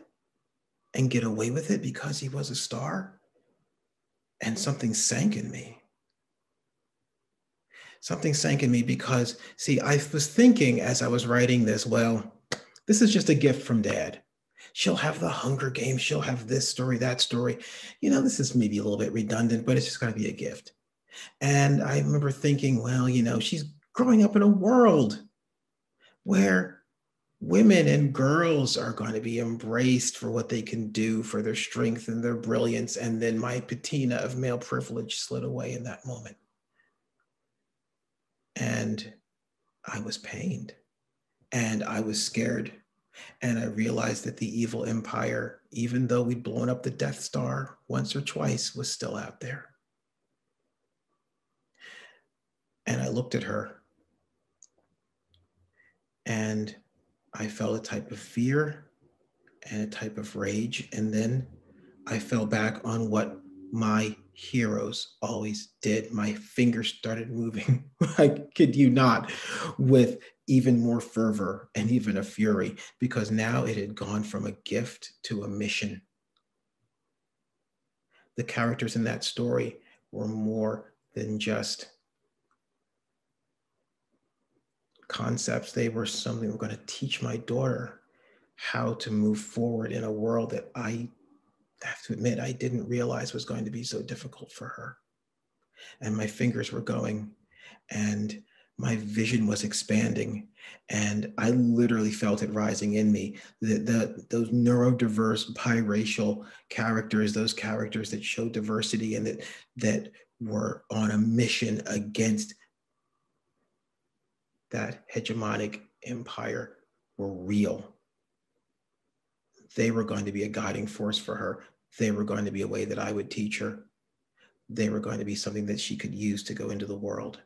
And get away with it because he was a star? And something sank in me. Something sank in me because, see, I was thinking as I was writing this, well, this is just a gift from dad. She'll have the Hunger Games. She'll have this story, that story. You know, this is maybe a little bit redundant, but it's just going to be a gift. And I remember thinking, well, you know, she's growing up in a world where women and girls are going to be embraced for what they can do, for their strength and their brilliance. And then my patina of male privilege slid away in that moment. And I was pained and I was scared. And I realized that the evil empire, even though we'd blown up the Death Star once or twice, was still out there. And I looked at her and I felt a type of fear and a type of rage. And then I fell back on what my heroes always did. My fingers started moving, I kid you not, with even more fervor and even a fury, because now it had gone from a gift to a mission. The characters in that story were more than just concepts, they were something we're going to teach my daughter how to move forward in a world that I have to admit I didn't realize was going to be so difficult for her. And my fingers were going and my vision was expanding and I literally felt it rising in me. The, the, those neurodiverse, biracial characters, those characters that show diversity and that, that were on a mission against that hegemonic empire were real. They were going to be a guiding force for her. They were going to be a way that I would teach her. They were going to be something that she could use to go into the world.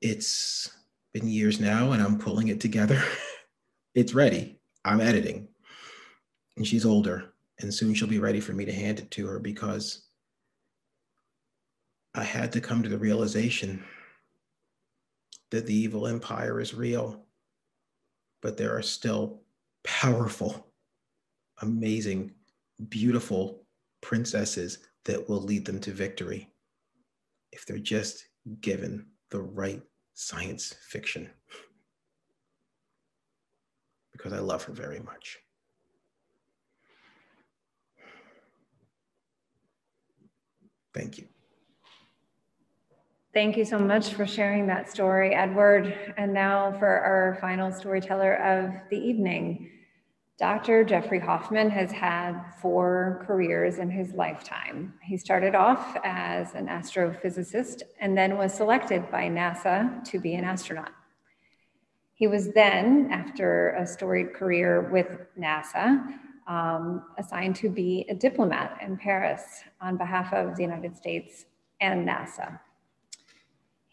It's been years now and I'm pulling it together. it's ready. I'm editing. And she's older. And soon she'll be ready for me to hand it to her because I had to come to the realization that the evil empire is real, but there are still powerful, amazing, beautiful princesses that will lead them to victory if they're just given the right science fiction. Because I love her very much. Thank you. Thank you so much for sharing that story, Edward. And now for our final storyteller of the evening. Dr. Jeffrey Hoffman has had four careers in his lifetime. He started off as an astrophysicist and then was selected by NASA to be an astronaut. He was then, after a storied career with NASA, um, assigned to be a diplomat in Paris on behalf of the United States and NASA.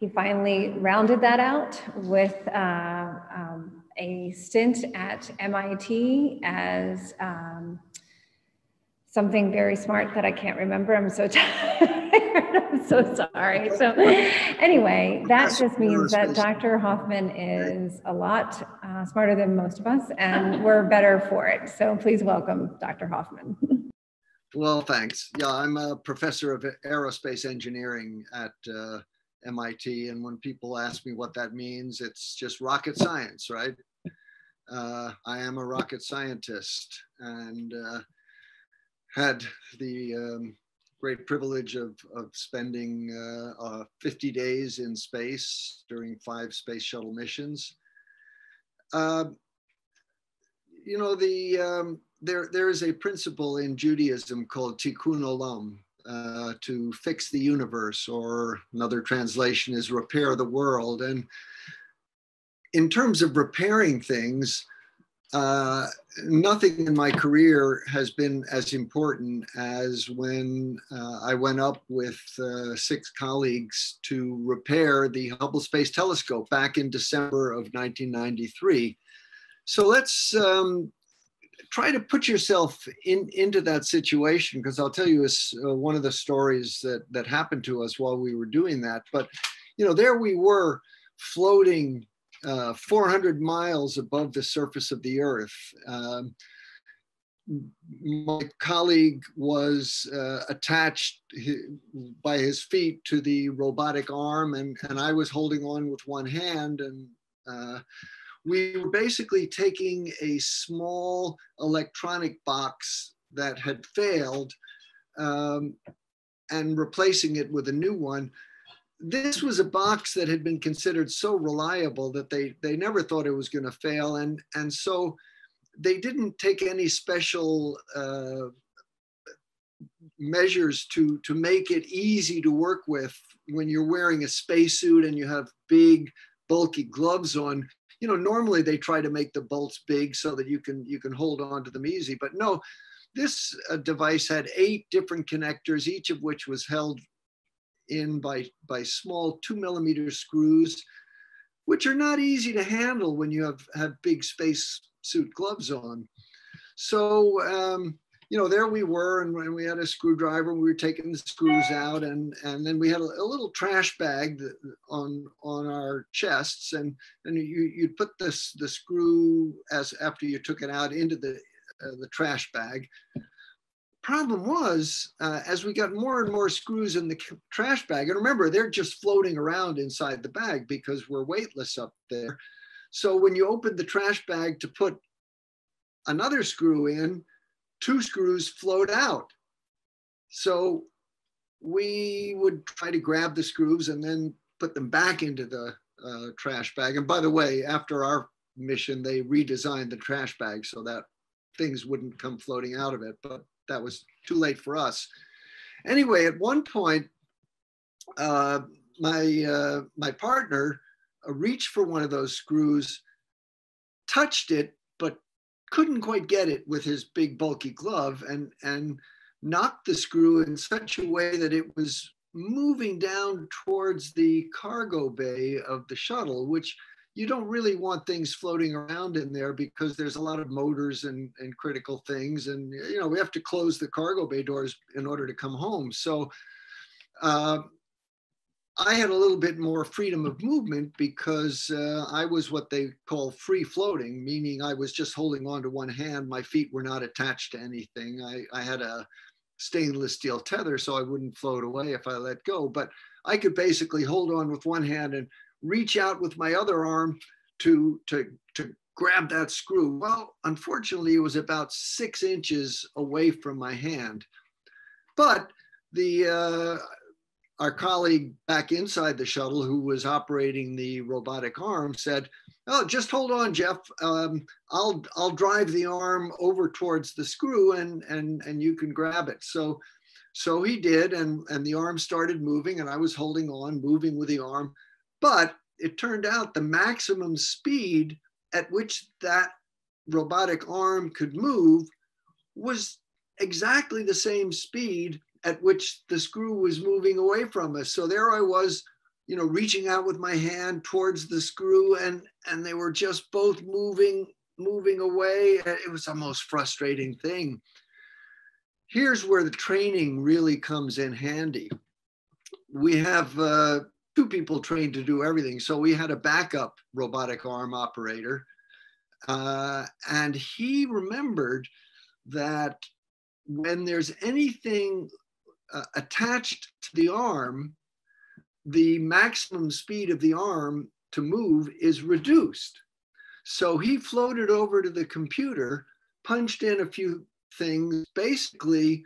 He finally rounded that out with uh, um, a stint at MIT as um, something very smart that I can't remember. I'm so tired. I'm so sorry. So anyway, that just means that Dr. Hoffman is a lot uh, smarter than most of us, and we're better for it. So please welcome Dr. Hoffman. Well, thanks. Yeah, I'm a professor of aerospace engineering at uh, MIT. And when people ask me what that means, it's just rocket science, right? Uh, I am a rocket scientist and uh, had the um, great privilege of, of spending uh, uh 50 days in space during five space shuttle missions. Um, you know, the um, there there is a principle in Judaism called tikkun olam, uh, to fix the universe, or another translation is repair the world. And in terms of repairing things, uh, nothing in my career has been as important as when uh, I went up with uh, six colleagues to repair the Hubble Space Telescope back in December of 1993. so let's um, try to put yourself in into that situation because I'll tell you uh, one of the stories that that happened to us while we were doing that. But you know, there we were floating uh, 400 miles above the surface of the Earth. Um, my colleague was uh, attached by his feet to the robotic arm, and, and I was holding on with one hand. And uh, we were basically taking a small electronic box that had failed um, and replacing it with a new one. This was a box that had been considered so reliable that they, they never thought it was going to fail. And, and so they didn't take any special uh, measures to, to make it easy to work with when you're wearing a spacesuit and you have big, bulky gloves on you know, normally they try to make the bolts big so that you can you can hold on to them easy. But no, this uh, device had eight different connectors, each of which was held in by by small two millimeter screws, which are not easy to handle when you have have big space suit gloves on. So um, you know, there we were, and, we had a screwdriver. and We were taking the screws out, and and then we had a, a little trash bag on on our chests, and and you you'd put this the screw as after you took it out into the uh, the trash bag. Problem was, uh, as we got more and more screws in the trash bag, and remember they're just floating around inside the bag because we're weightless up there. So when you open the trash bag to put another screw in, two screws float out. So we would try to grab the screws and then put them back into the uh, trash bag. And by the way, after our mission, they redesigned the trash bag so that things wouldn't come floating out of it, but that was too late for us. Anyway, at one point, uh, my, uh, my partner reached for one of those screws, touched it, couldn't quite get it with his big bulky glove and and knocked the screw in such a way that it was moving down towards the cargo bay of the shuttle which you don't really want things floating around in there because there's a lot of motors and, and critical things. And you know we have to close the cargo bay doors in order to come home. So uh, I had a little bit more freedom of movement because uh, I was what they call free floating, meaning I was just holding on to one hand. My feet were not attached to anything. I, I had a stainless steel tether so I wouldn't float away if I let go. But I could basically hold on with one hand and reach out with my other arm to, to, to grab that screw. Well, unfortunately, it was about six inches away from my hand. But the uh, our colleague back inside the shuttle who was operating the robotic arm said, oh, just hold on, Jeff. Um, I'll, I'll drive the arm over towards the screw and, and, and you can grab it. So, so he did, and, and the arm started moving and I was holding on, moving with the arm. But it turned out the maximum speed at which that robotic arm could move was exactly the same speed at which the screw was moving away from us. So there I was, you know, reaching out with my hand towards the screw and, and they were just both moving, moving away. It was the most frustrating thing. Here's where the training really comes in handy. We have uh, two people trained to do everything. So we had a backup robotic arm operator. Uh, and he remembered that when there's anything uh, attached to the arm, the maximum speed of the arm to move is reduced. So he floated over to the computer, punched in a few things, basically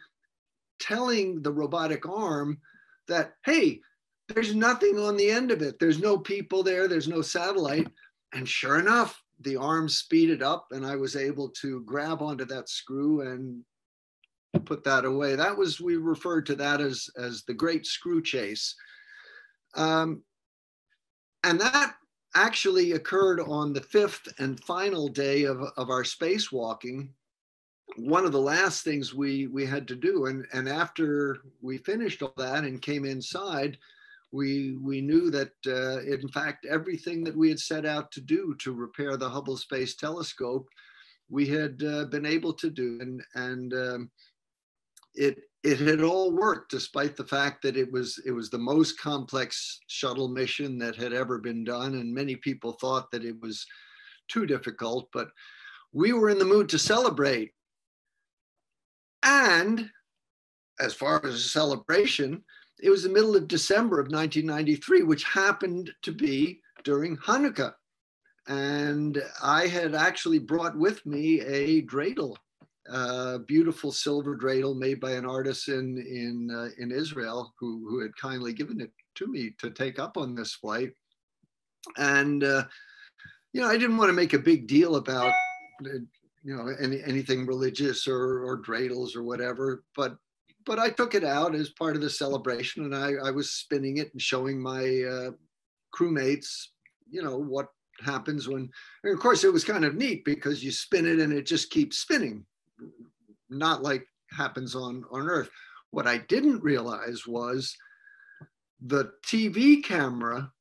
telling the robotic arm that, hey, there's nothing on the end of it. There's no people there, there's no satellite. And sure enough, the arm speeded up and I was able to grab onto that screw and put that away. That was, we referred to that as, as the great screw chase. Um, and that actually occurred on the fifth and final day of, of our spacewalking. One of the last things we, we had to do, and, and after we finished all that and came inside, we we knew that uh, in fact everything that we had set out to do to repair the Hubble Space Telescope, we had uh, been able to do, and and um, it it had all worked despite the fact that it was it was the most complex shuttle mission that had ever been done, and many people thought that it was too difficult, but we were in the mood to celebrate. And as far as a celebration, it was the middle of December of 1993, which happened to be during Hanukkah. And I had actually brought with me a dreidel, a beautiful silver dreidel made by an artisan in, uh, in Israel who, who had kindly given it to me to take up on this flight. And, uh, you know, I didn't want to make a big deal about, you know, any, anything religious or, or dreidels or whatever, but but I took it out as part of the celebration, and I, I was spinning it and showing my uh, crewmates, you know, what happens when. And of course, it was kind of neat because you spin it and it just keeps spinning, not like happens on on Earth. What I didn't realize was the TV camera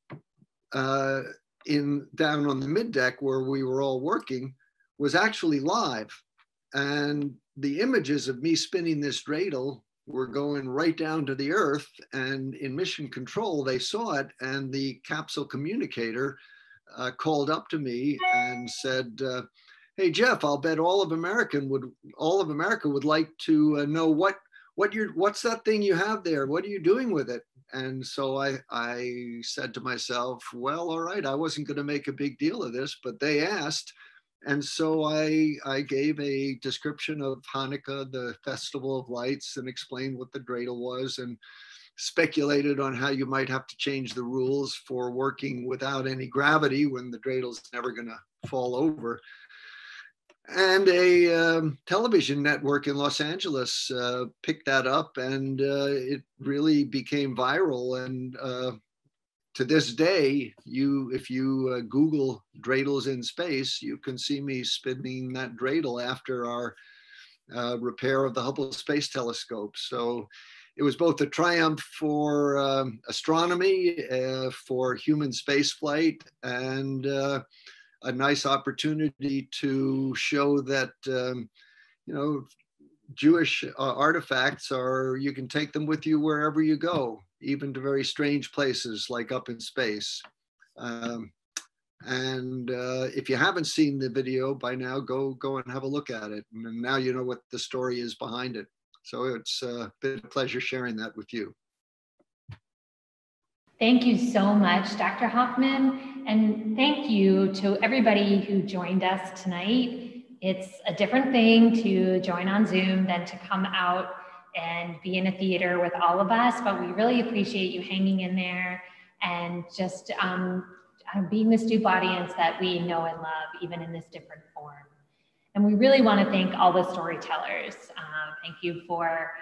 uh, in down on the mid deck where we were all working was actually live, and the images of me spinning this dreidel were going right down to the earth and in mission control they saw it and the capsule communicator uh, called up to me and said uh, hey jeff i'll bet all of american would all of america would like to uh, know what what you what's that thing you have there? What are you doing with it? And so i i said to myself well all right i wasn't going to make a big deal of this but they asked. And so I, I gave a description of Hanukkah, the festival of lights, and explained what the dreidel was and speculated on how you might have to change the rules for working without any gravity when the dreidel is never going to fall over. And a um, television network in Los Angeles uh, picked that up, and uh, it really became viral. And uh, to this day, you if you uh, Google dreidels in space, you can see me spinning that dreidel after our uh, repair of the Hubble Space Telescope. So it was both a triumph for um, astronomy, uh, for human spaceflight, and a nice opportunity to show that um, you know Jewish uh, artifacts are you can take them with you wherever you go even to very strange places like up in space. Um, and uh, if you haven't seen the video by now, go go and have a look at it. And now you know what the story is behind it. So it's uh, been a pleasure sharing that with you. Thank you so much, Dr. Hoffman. And thank you to everybody who joined us tonight. It's a different thing to join on Zoom than to come out and be in a theater with all of us, but we really appreciate you hanging in there and just um, uh, being the Stoop audience that we know and love, even in this different form. And we really want to thank all the storytellers. Um, thank you for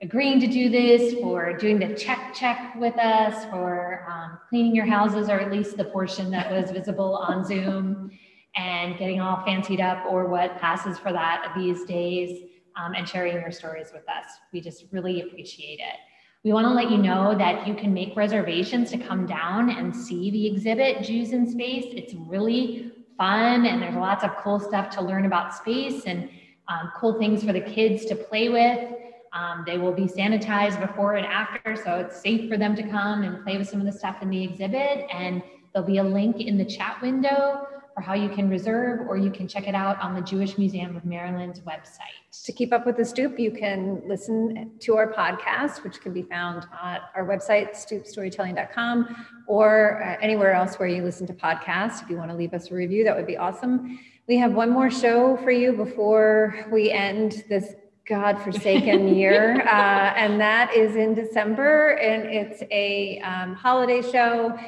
agreeing to do this, for doing the check check with us, for um, cleaning your houses, or at least the portion that was visible on Zoom, and getting all fancied up, or what passes for that these days um, and sharing your stories with us. We just really appreciate it. We want to let you know that you can make reservations to come down and see the exhibit, Jews in Space. It's really fun and there's lots of cool stuff to learn about space and um, cool things for the kids to play with. Um, they will be sanitized before and after, so it's safe for them to come and play with some of the stuff in the exhibit. And there'll be a link in the chat window for how you can reserve, or you can check it out on the Jewish Museum of Maryland's website. To keep up with the Stoop, you can listen to our podcast, which can be found at our website, stoopstorytelling.com, or uh, anywhere else where you listen to podcasts. If you want to leave us a review, that would be awesome. We have one more show for you before we end this God-forsaken year, uh, and that is in December, and it's a um, holiday show.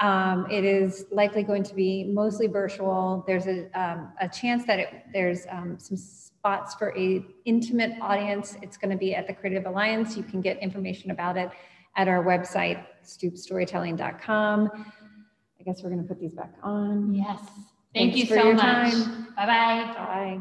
Um, it is likely going to be mostly virtual. There's a, um, a chance that it, there's um, some spots for a intimate audience. It's going to be at the Creative Alliance. You can get information about it at our website, stoopstorytelling.com. I guess we're going to put these back on. Yes. Thank Thanks you so much. time. Bye-bye. Bye.